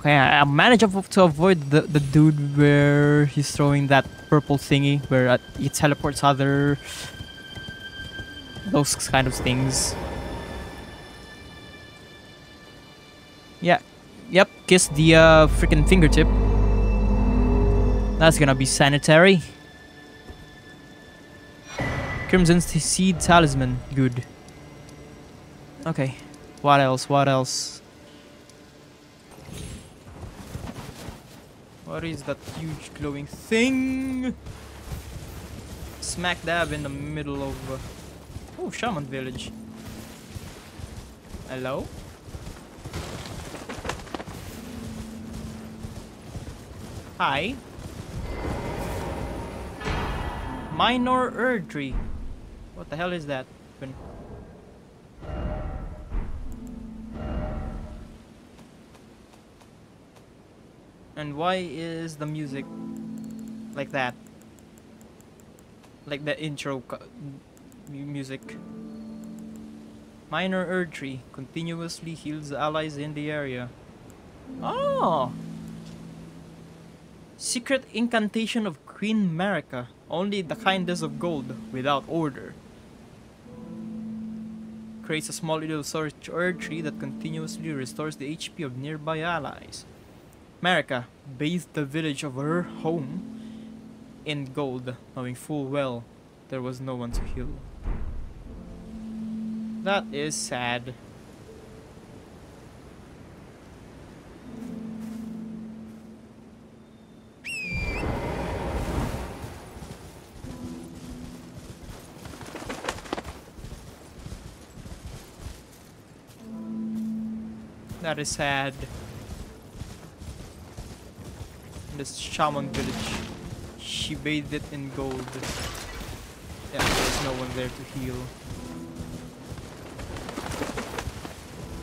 Okay, I, I managed to avoid the, the dude where he's throwing that purple thingy where uh, he teleports other those kind of things. Yeah, yep, kiss the uh, freaking fingertip. That's gonna be sanitary. Crimson Seed Talisman, good. Okay, what else, what else? What is that huge glowing thing? Smack dab in the middle of... Uh, oh, Shaman Village. Hello? Hi. Minor Erdtree. What the hell is that? And why is the music like that? Like the intro music. Minor Erdtree continuously heals allies in the area. Oh! Secret incantation of Queen Marika. Only the kindness of gold, without order. Creates a small little storage Erdtree that continuously restores the HP of nearby allies. Marika bathed the village of her home in gold, knowing full well there was no one to heal. That is sad. That is sad. This shaman village. She bathed it in gold. Yeah, there's no one there to heal.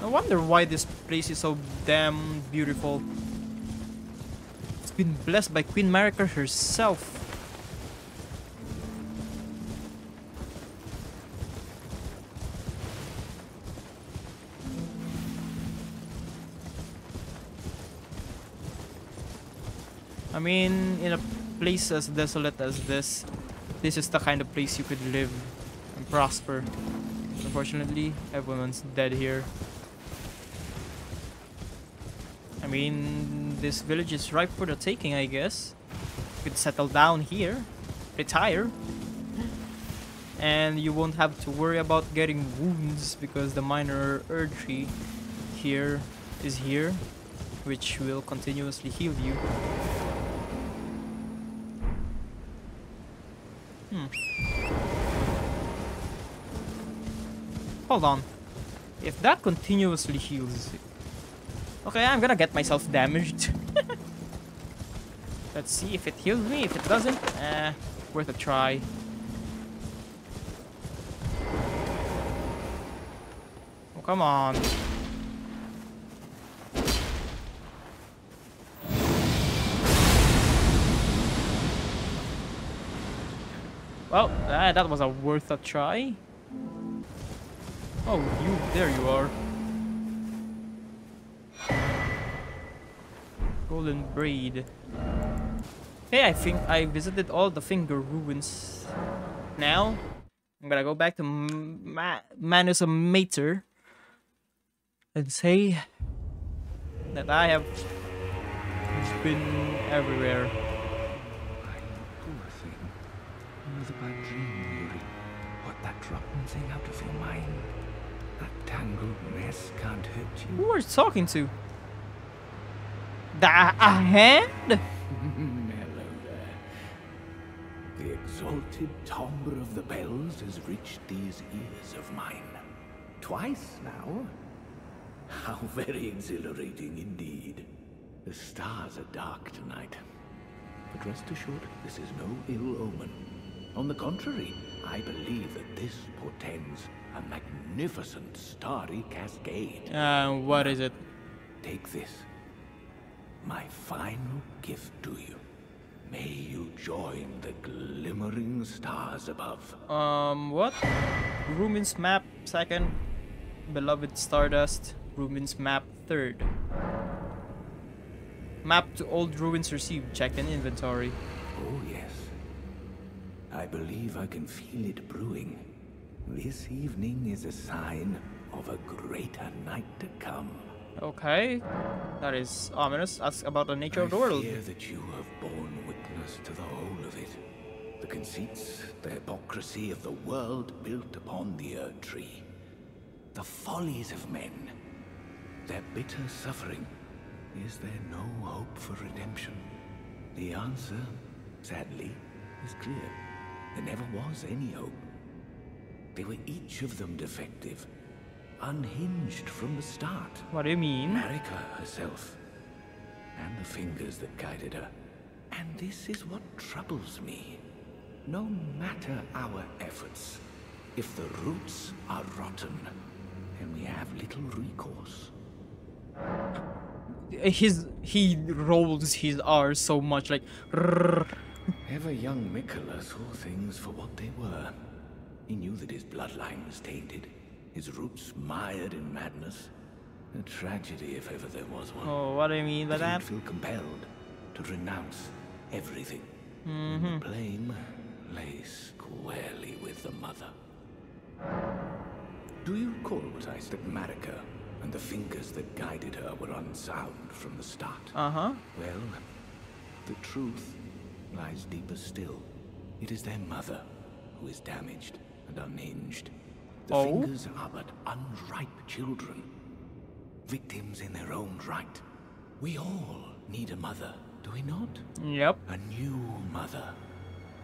I wonder why this place is so damn beautiful. It's been blessed by Queen Marika herself. Mean, in a place as desolate as this, this is the kind of place you could live and prosper. Unfortunately, everyone's dead here. I mean, this village is ripe for the taking, I guess. You could settle down here, retire, and you won't have to worry about getting wounds because the minor Erdtree here is here, which will continuously heal you. Hold on. If that continuously heals... Okay, I'm gonna get myself damaged. Let's see if it heals me. If it doesn't, eh, worth a try. Oh, come on. Well, uh, that was a worth a try. Oh, you, there you are. Golden Braid. Hey, I think I visited all the finger ruins. Now, I'm gonna go back to Ma Manus Metyr and say that I have been everywhere. Poor was a bad dream, Yuri. What that rotten thing out of your mind. Tangled mess can't hurt you. Who are you talking to? The a hand? Hello there. The exalted timbre of the bells has reached these ears of mine. Twice now. How very exhilarating indeed. The stars are dark tonight. But rest assured, this is no ill omen. On the contrary, I believe that this portends a magnificent starry cascade. Uh, what is it? Take this. My final gift to you. May you join the glimmering stars above. Um, what? Rumin's map, second. Beloved Stardust. Rumin's map, third. Map to old ruins received. Check in inventory. Oh, yes. I believe I can feel it brewing. This evening is a sign of a greater night to come. Okay. That is ominous. Ask about the nature I of the world. I fear that you have borne witness to the whole of it. The conceits, the hypocrisy of the world built upon the Erdtree. The follies of men. Their bitter suffering. Is there no hope for redemption? The answer, sadly, is clear. There never was any hope. They were each of them defective, unhinged from the start. What do you mean? Marika herself, and the fingers that guided her. And this is what troubles me. No matter our efforts, if the roots are rotten, then we have little recourse. His he rolls his R so much like. "Rrrr." Ever young Miquella saw things for what they were. He knew that his bloodline was tainted, his roots mired in madness. A tragedy if ever there was one. Oh, what do you mean by But that? he'd feel compelled to renounce everything. Mm-hmm. The blame lay squarely with the mother. Do you recall what I said Marika and the fingers that guided her were unsound from the start? Uh huh. Well, the truth lies deeper still. It is their mother who is damaged and unhinged. The Oh? fingers are but unripe children, victims in their own right. We all need a mother, do we not? Yep. A new mother.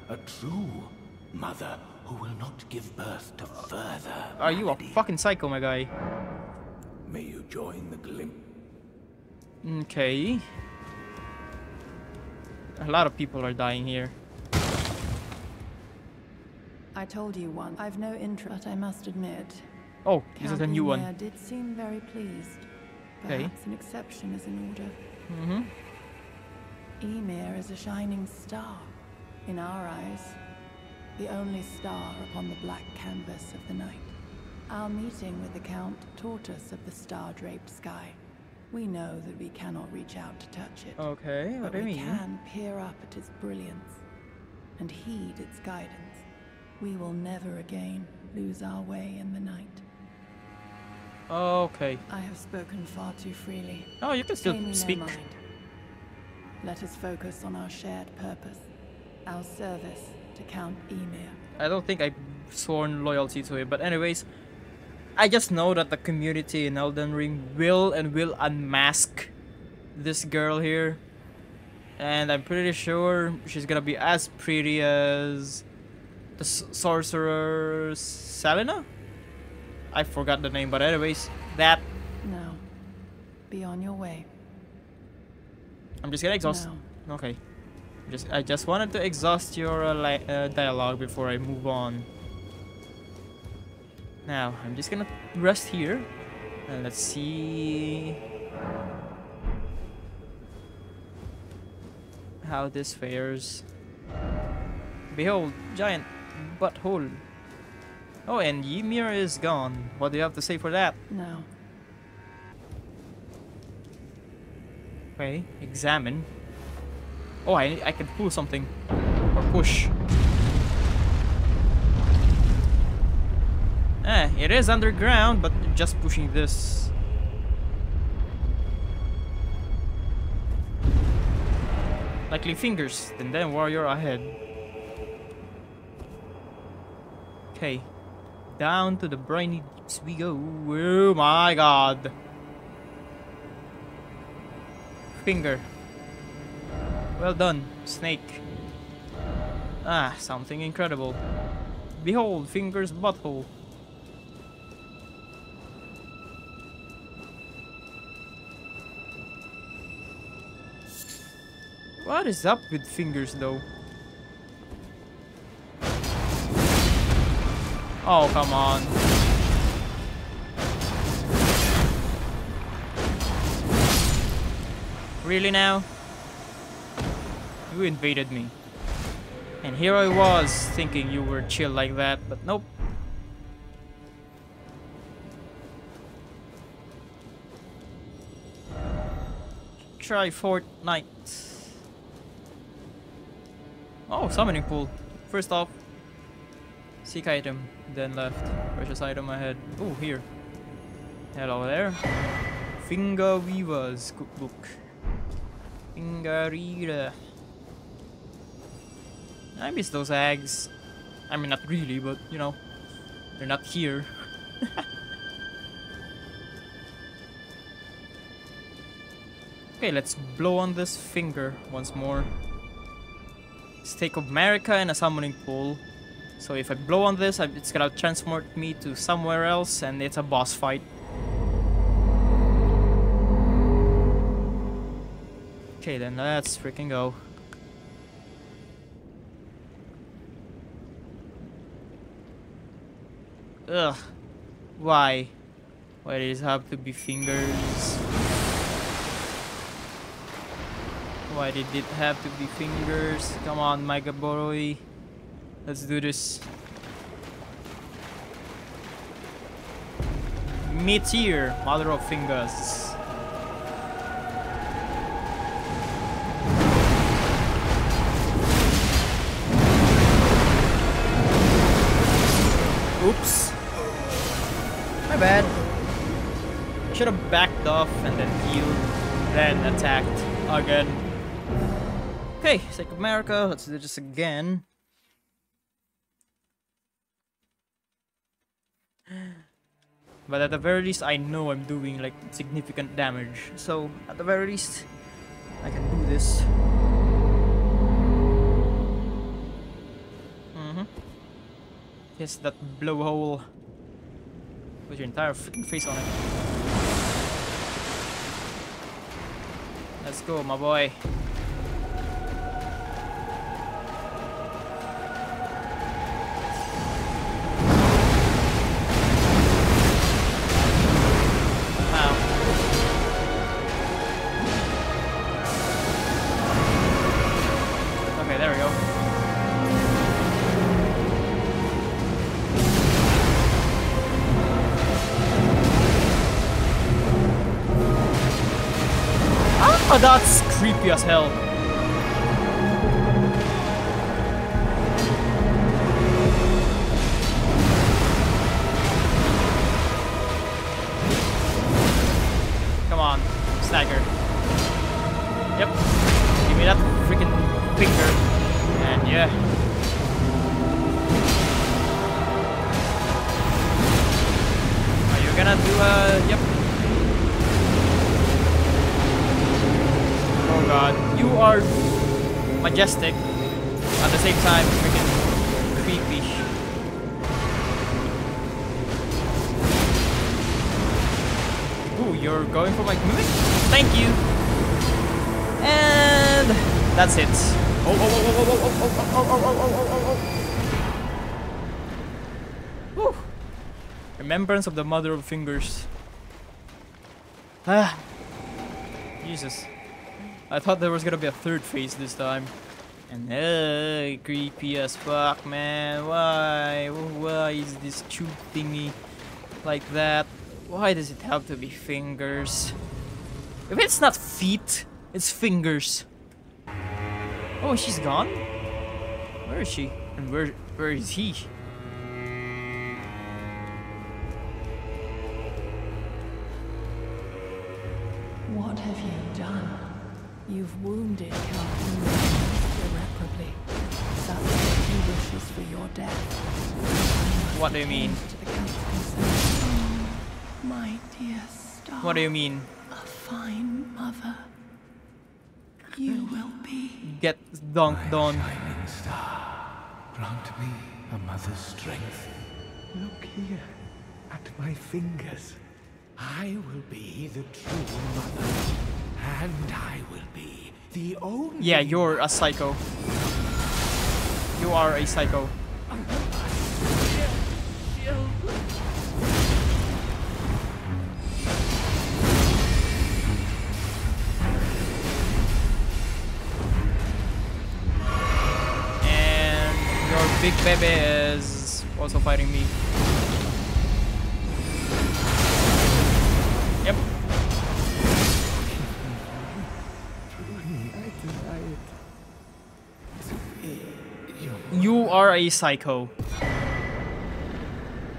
A true mother who will not give birth to further. Are you a fucking psycho, my guy? May you join the glim Okay. A lot of people are dying here. I told you once, I've no interest, but I must admit, Oh, this is Count a new one. Did seem very pleased. Okay. Perhaps an exception is in order. Mm-hmm. Ymir is a shining star, in our eyes. The only star upon the black canvas of the night. Our meeting with the Count taught us of the star-draped sky. We know that we cannot reach out to touch it. Okay, what but do you we can peer up at its brilliance and heed its guidance. We will never again lose our way in the night. Okay. I have spoken far too freely. Oh, you can still Pay me no speak. mind. Let us focus on our shared purpose, our service to Count Ymir. I don't think I've sworn loyalty to it, but anyways, I just know that the community in Elden Ring will and will unmask this girl here. And I'm pretty sure she's gonna be as pretty as the sorcerer Selena? I forgot the name, but anyways, that Now, be on your way. I'm just gonna exhaust. Now, Okay. Just I just wanted to exhaust your uh, uh, dialogue before I move on. Now I'm just gonna rest here, and let's see how this fares. Behold, giant butthole. Oh, and Ymir is gone. What do you have to say for that? No. Okay, examine. Oh, I, I can pull something. Or push. Eh, it is underground, but just pushing this. Likely fingers, and then warrior ahead. Okay. Down to the briny deeps we go. Oh my god. Finger. Well done, snake. Ah, something incredible. Behold, finger's butthole. What is up with fingers though? Oh, come on. Really now? You invaded me. And here I was thinking you were chill like that, but nope. Try Fortnite. Oh, summoning pool. First off, seek item, then left. Precious item ahead. Oh, here. Hello there. Finger Weaver's cookbook. Fingerita. I miss those eggs. I mean, not really, but you know, they're not here. okay, let's blow on this finger once more. Stake of Marika and a summoning pool. So if I blow on this, it's gonna transport me to somewhere else, and it's a boss fight. Okay, then let's freaking go. Ugh. Why? Why does it have to be fingers? Why did it have to be fingers? Come on, Mega Boy. Let's do this. Metyr, mother of fingers. Oops. My bad. Should have backed off and then healed, then attacked again. Okay, sake of Marika, let's do this again. But at the very least, I know I'm doing like significant damage. So at the very least, I can do this. Mm-hmm. Yes, that blowhole. Put your entire freaking face on it. Let's go, my boy. As hell. Come on, stagger. Yep. Give me that freaking finger. And yeah. Are you gonna do a yep? God. You are majestic. At the same time, freaking creepy. Ooh, you're going for my mimic? Thank you. And that's it. Oh, oh, oh, oh, oh, oh, oh, oh, oh, oh, oh, oh, oh. Whew. Remembrance of the Mother of Fingers. Ah. Jesus. I thought there was gonna be a third phase this time. And uh, creepy as fuck, man. Why? Why is this tube thingy like that? Why does it have to be fingers? If it's not feet, it's fingers. Oh, she's gone? Where is she? And where where is he? What have you done? You've wounded Count irreparably. Such that he wishes for your death. What do you mean? To the Count's concern. My dear star. What do you mean? A fine mother. You will be. Get dunked on. Shining star, grant me a mother's strength. Look here, at my fingers. I will be the true mother, and I will be the only. Yeah, you're a psycho. You are a psycho. And your big baby is also fighting me. You are a psycho.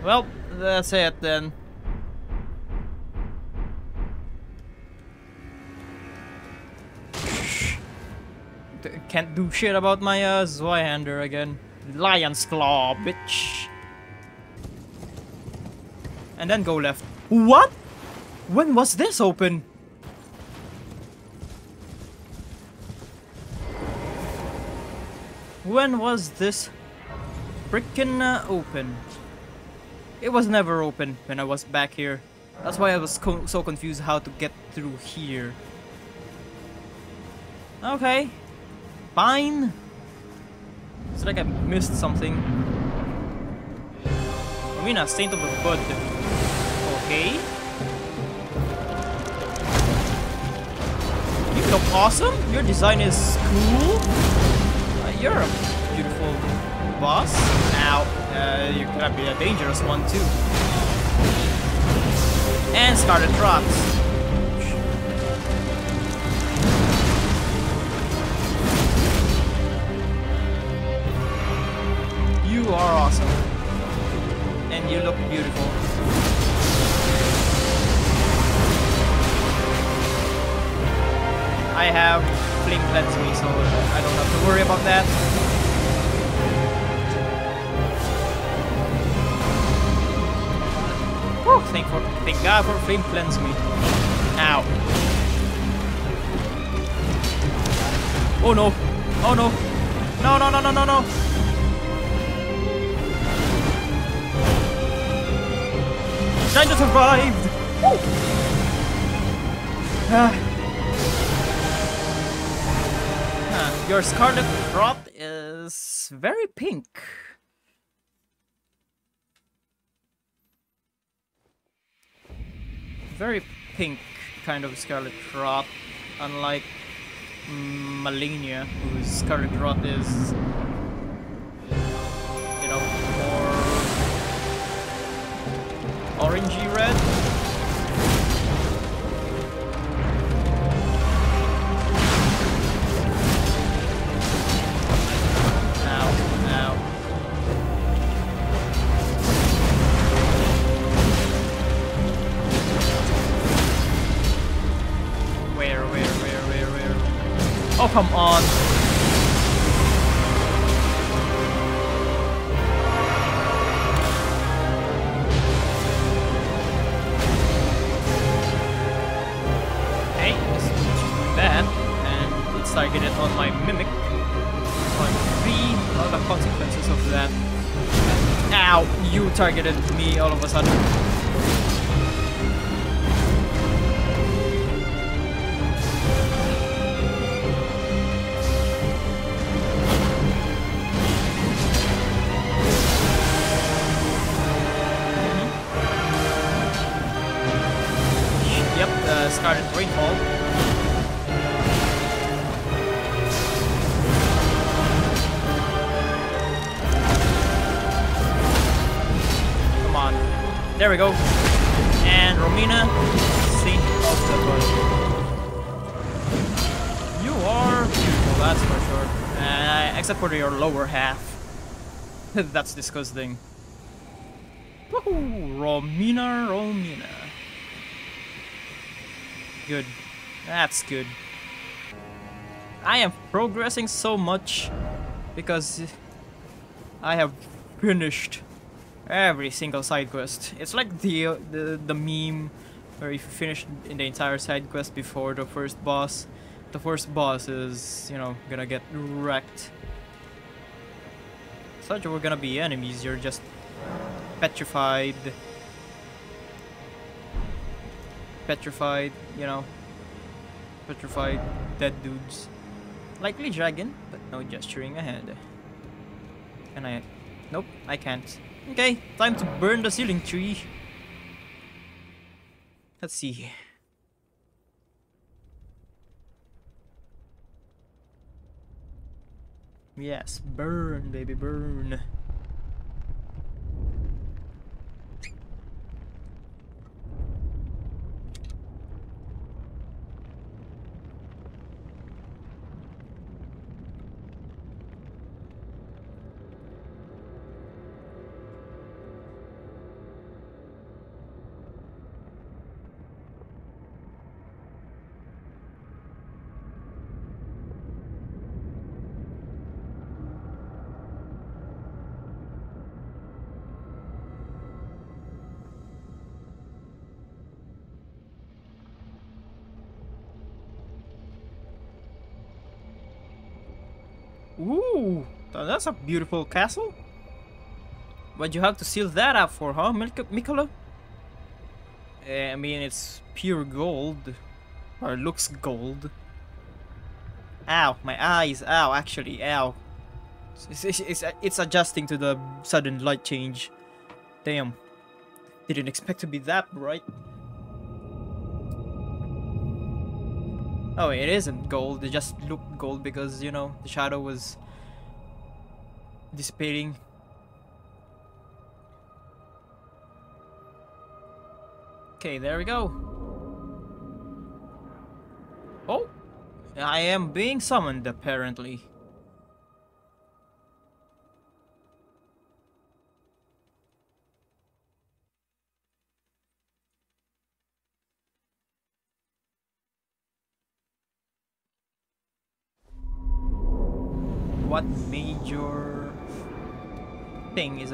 Well, that's it then. Can't do shit about my uh, Zweihander again. Lion's Claw, bitch. And then go left. What? When was this open? When was this freaking uh, open? It was never open when I was back here. That's why I was co so confused how to get through here. Okay. Fine. It's like I missed something. I mean, a Saint of the Bud. Okay. You look awesome. Your design is cool. You're a beautiful boss. Now, uh, you could be a dangerous one too. And Scarlet Rocks. You are awesome. And you look beautiful. I have Flame Cleanse me, so I don't have to worry about that. Whew, thank, for, thank God for Flame Cleanse me. Ow. Oh no. Oh no. No, no, no, no, no, no. Kinda survived! Ah. Your Scarlet Rot is very pink. Very pink kind of Scarlet Rot, unlike Malenia, whose Scarlet Rot is, you know, more orangey red. Come on. Hey, it's doing that, and it's targeted on my mimic. On three, what are the consequences of that? Ow, you targeted me all of a sudden. Uh, Scarlet Come on. There we go. And Romina, Saint of the Bud. You are beautiful, that's for sure. Uh, except for your lower half. that's disgusting. Woohoo! Romina, Romina. Good. That's good. I am progressing so much because I have finished every single side quest. It's like the uh, the the meme where if you finish in the entire side quest before the first boss, the first boss is you know gonna get wrecked. Such were gonna be enemies. You're just petrified petrified, you know, petrified dead dudes. Likely dragon, but no gesturing ahead. Can I? Nope, I can't. Okay, time to burn the Sealing Tree. Let's see. Yes, burn, baby, burn. That's a beautiful castle. What'd you have to seal that up for, huh, Mik- Miquella? Eh, I mean, it's pure gold. Or looks gold. Ow, my eyes. Ow, actually, ow. It's, it's, it's, it's adjusting to the sudden light change. Damn. Didn't expect to be that bright. Oh, it isn't gold. It just looked gold because, you know, the shadow was dissipating. Okay, there we go. Oh! I am being summoned, apparently.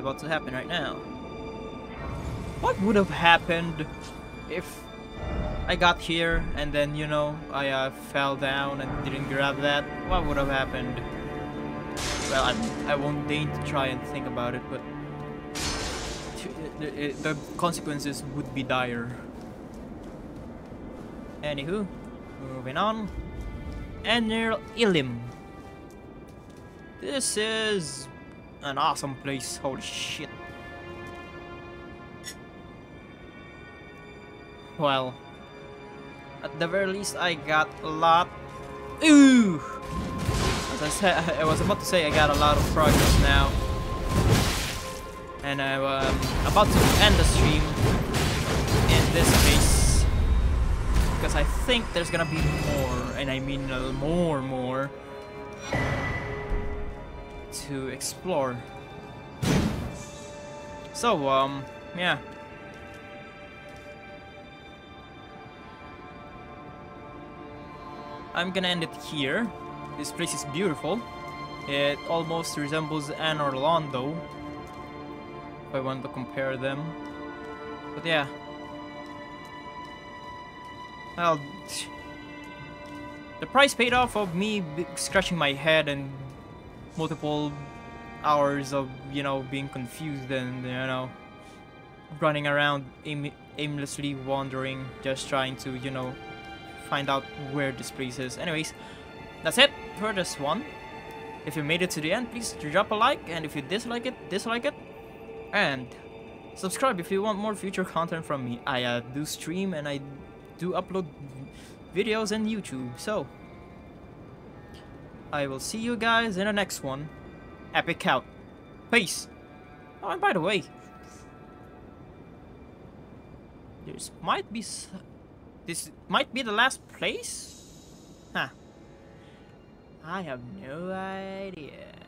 About to happen right now? What would have happened if I got here and then, you know, I uh, fell down and didn't grab that? What would have happened? Well, I, I won't deign to try and think about it, but the, the consequences would be dire. Anywho, moving on. Enir Ilim. This is an awesome place. Holy shit. Well, at the very least, I got a lot. Ooh! As I said, I was about to say I got a lot of progress now. And I'm um, about to end the stream in this case. Because I think there's gonna be more, and I mean uh, more, more, to explore. So, um, yeah. I'm gonna end it here. This place is beautiful. It almost resembles Anor Londo. If I want to compare them. But yeah. Well, the price paid off of me scratching my head and multiple hours of, you know, being confused and, you know, running around aim aimlessly wandering, just trying to, you know, find out where this place is. Anyways, that's it for this one. If you made it to the end, please drop a like, and if you dislike it, dislike it. And subscribe if you want more future content from me. I uh, do stream and I do upload videos on YouTube, so I will see you guys in the next one. Epic out. Peace. Oh, and by the way, there's might be this might be the last place? Huh. I have no idea.